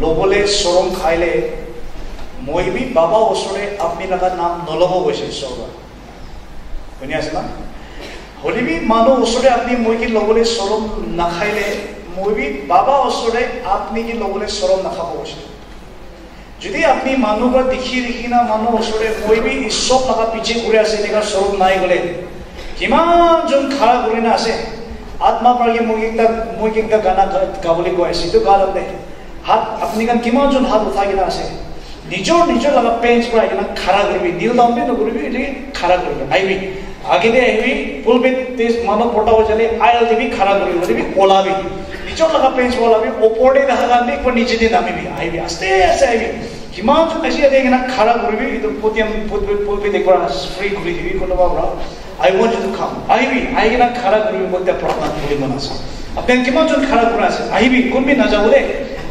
ল'বলৈ চৰম খাইলে বি বাবা ওচৰে আপুনি লগা নাম নল'ব গৈছে ঈশ্বৰ শুনি আছে না হলিবি মানুহ ওচৰে আপুনি মই কি ল'বলৈ চৰম নাখাইলে? মই বাবা ওচৰে আপুনি কি ল'বলৈ চৰম নাখাব গৈছে যদি আপুনি মানুহক দেখি দেখি না মানুহ ওচৰে মই ঈশ্বৰ লগা পিছে ঘূৰি আছে এনেকুৱা চৰম নাই গ'লে কিমানজন খাৰা কৰি না আছে। আত্মা পাৰি মোক একটা মোক একটা গানা গাবলৈ কৈ আছে। এইটো গান দে হাত আপুনি কিমানজন হাত উঠাই কিনে আছে? নিজৰ নিজৰ লগা পেঞ্চ পৰা কিনা খাৰা কৰিবি নীল দামবে নকৰিবি এটি খাৰা কৰিবি আহিবি আগেদি আহিবি ফুলবে তেজ মানুহ পটাব যালে আইল দিবি খাৰা কৰিবি দিবি ওলাবি নিজৰ লগা পেঞ্চ ওলাবি ওপৰতে দেখা কাৰণে একবাৰ নিজে নামিবি আহিবি আস্তে আস্তে আহিবি কিমানজন বেছি ইয়াতে কিনা খাৰা কৰিবি এইটো পটিয়াম ফুলবে একবাৰ ফ্ৰী ঘূৰি দিবি কোনোবা পৰা আই ৱান্ট ইউ টু কাম আহিবি আহি কিনা খাৰা কৰিবি মই এতিয়া প্ৰাৰ্থনা কৰি মন আছে আপুনি কিমানজন খাৰা কৰা আছে আহিবি কোনবি নাযাব দেই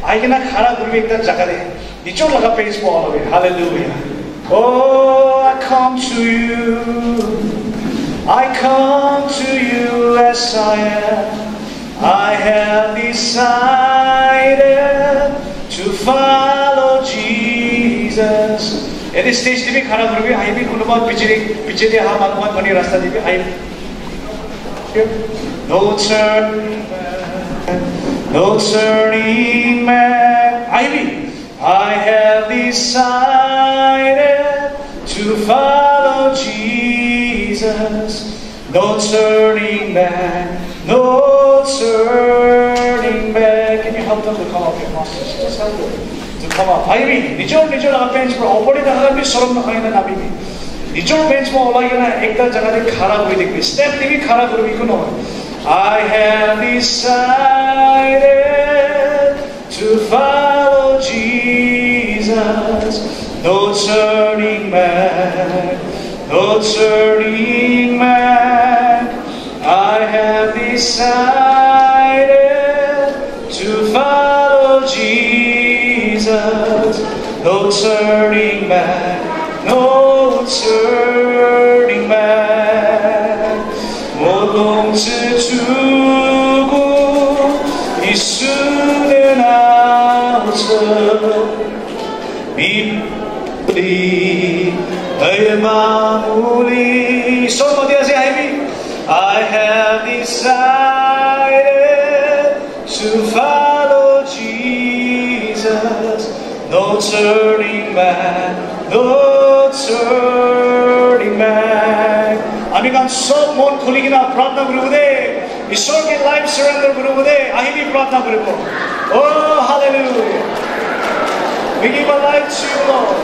আহি কিনা খাৰা কৰিবি একটা জেগাতে Itsura nakapace po. Hallelujah. Oh, I come to you. I come to you as I am. I have decided to follow Jesus. यदि स्टेज दिबी खाना भरबी हाई भी कुलबात पिछले पिछले हा मालूमात बनी रास्ता दिबी हाई No turning back, no turning back. I mean, I have decided to follow Jesus. No turning back, no turning back. Can you help them to come up here, Just help them to come up. Ivy, निचोड निचोड आप bench पर ओपनी दाखला भी शर्म ना खाएं ना नाबी में. निचोड बेंच में ओला ये ना एक तर जगह देख खारा कोई देख भी स्टेप नहीं भी खारा कोई भी कुनो. I have decided to follow no turning back, no turning back. I have decided to follow Jesus, no turning back, no turning back. What long to? decided to follow Jesus. No turning back, no turning back. आम्ही गान सब मन खोलिकन प्रार्थना गरौँ भने ईश्वर के life surrender गरौँ भने हामी प्रार्थना गरौँ ओ hallelujah We give our life to you, Lord.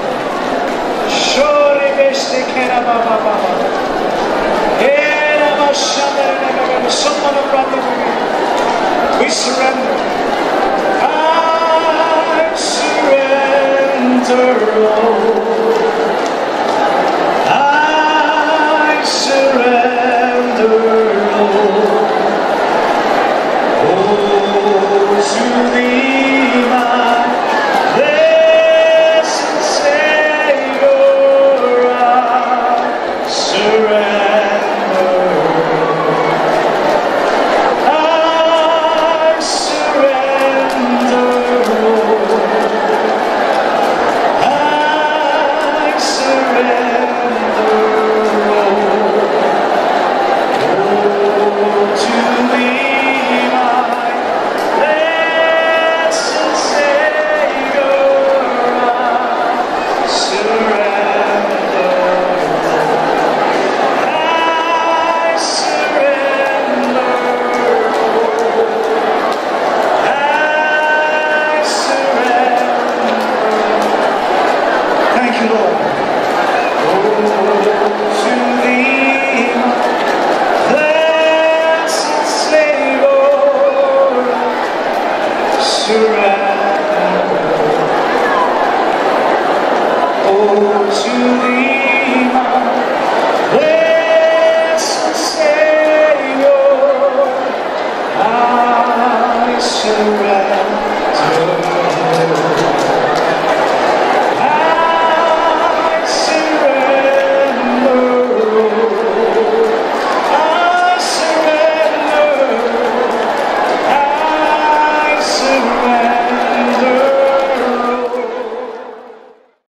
Surely best they can ba ba We surrender. I surrender all. I surrender all. Oh, to thee.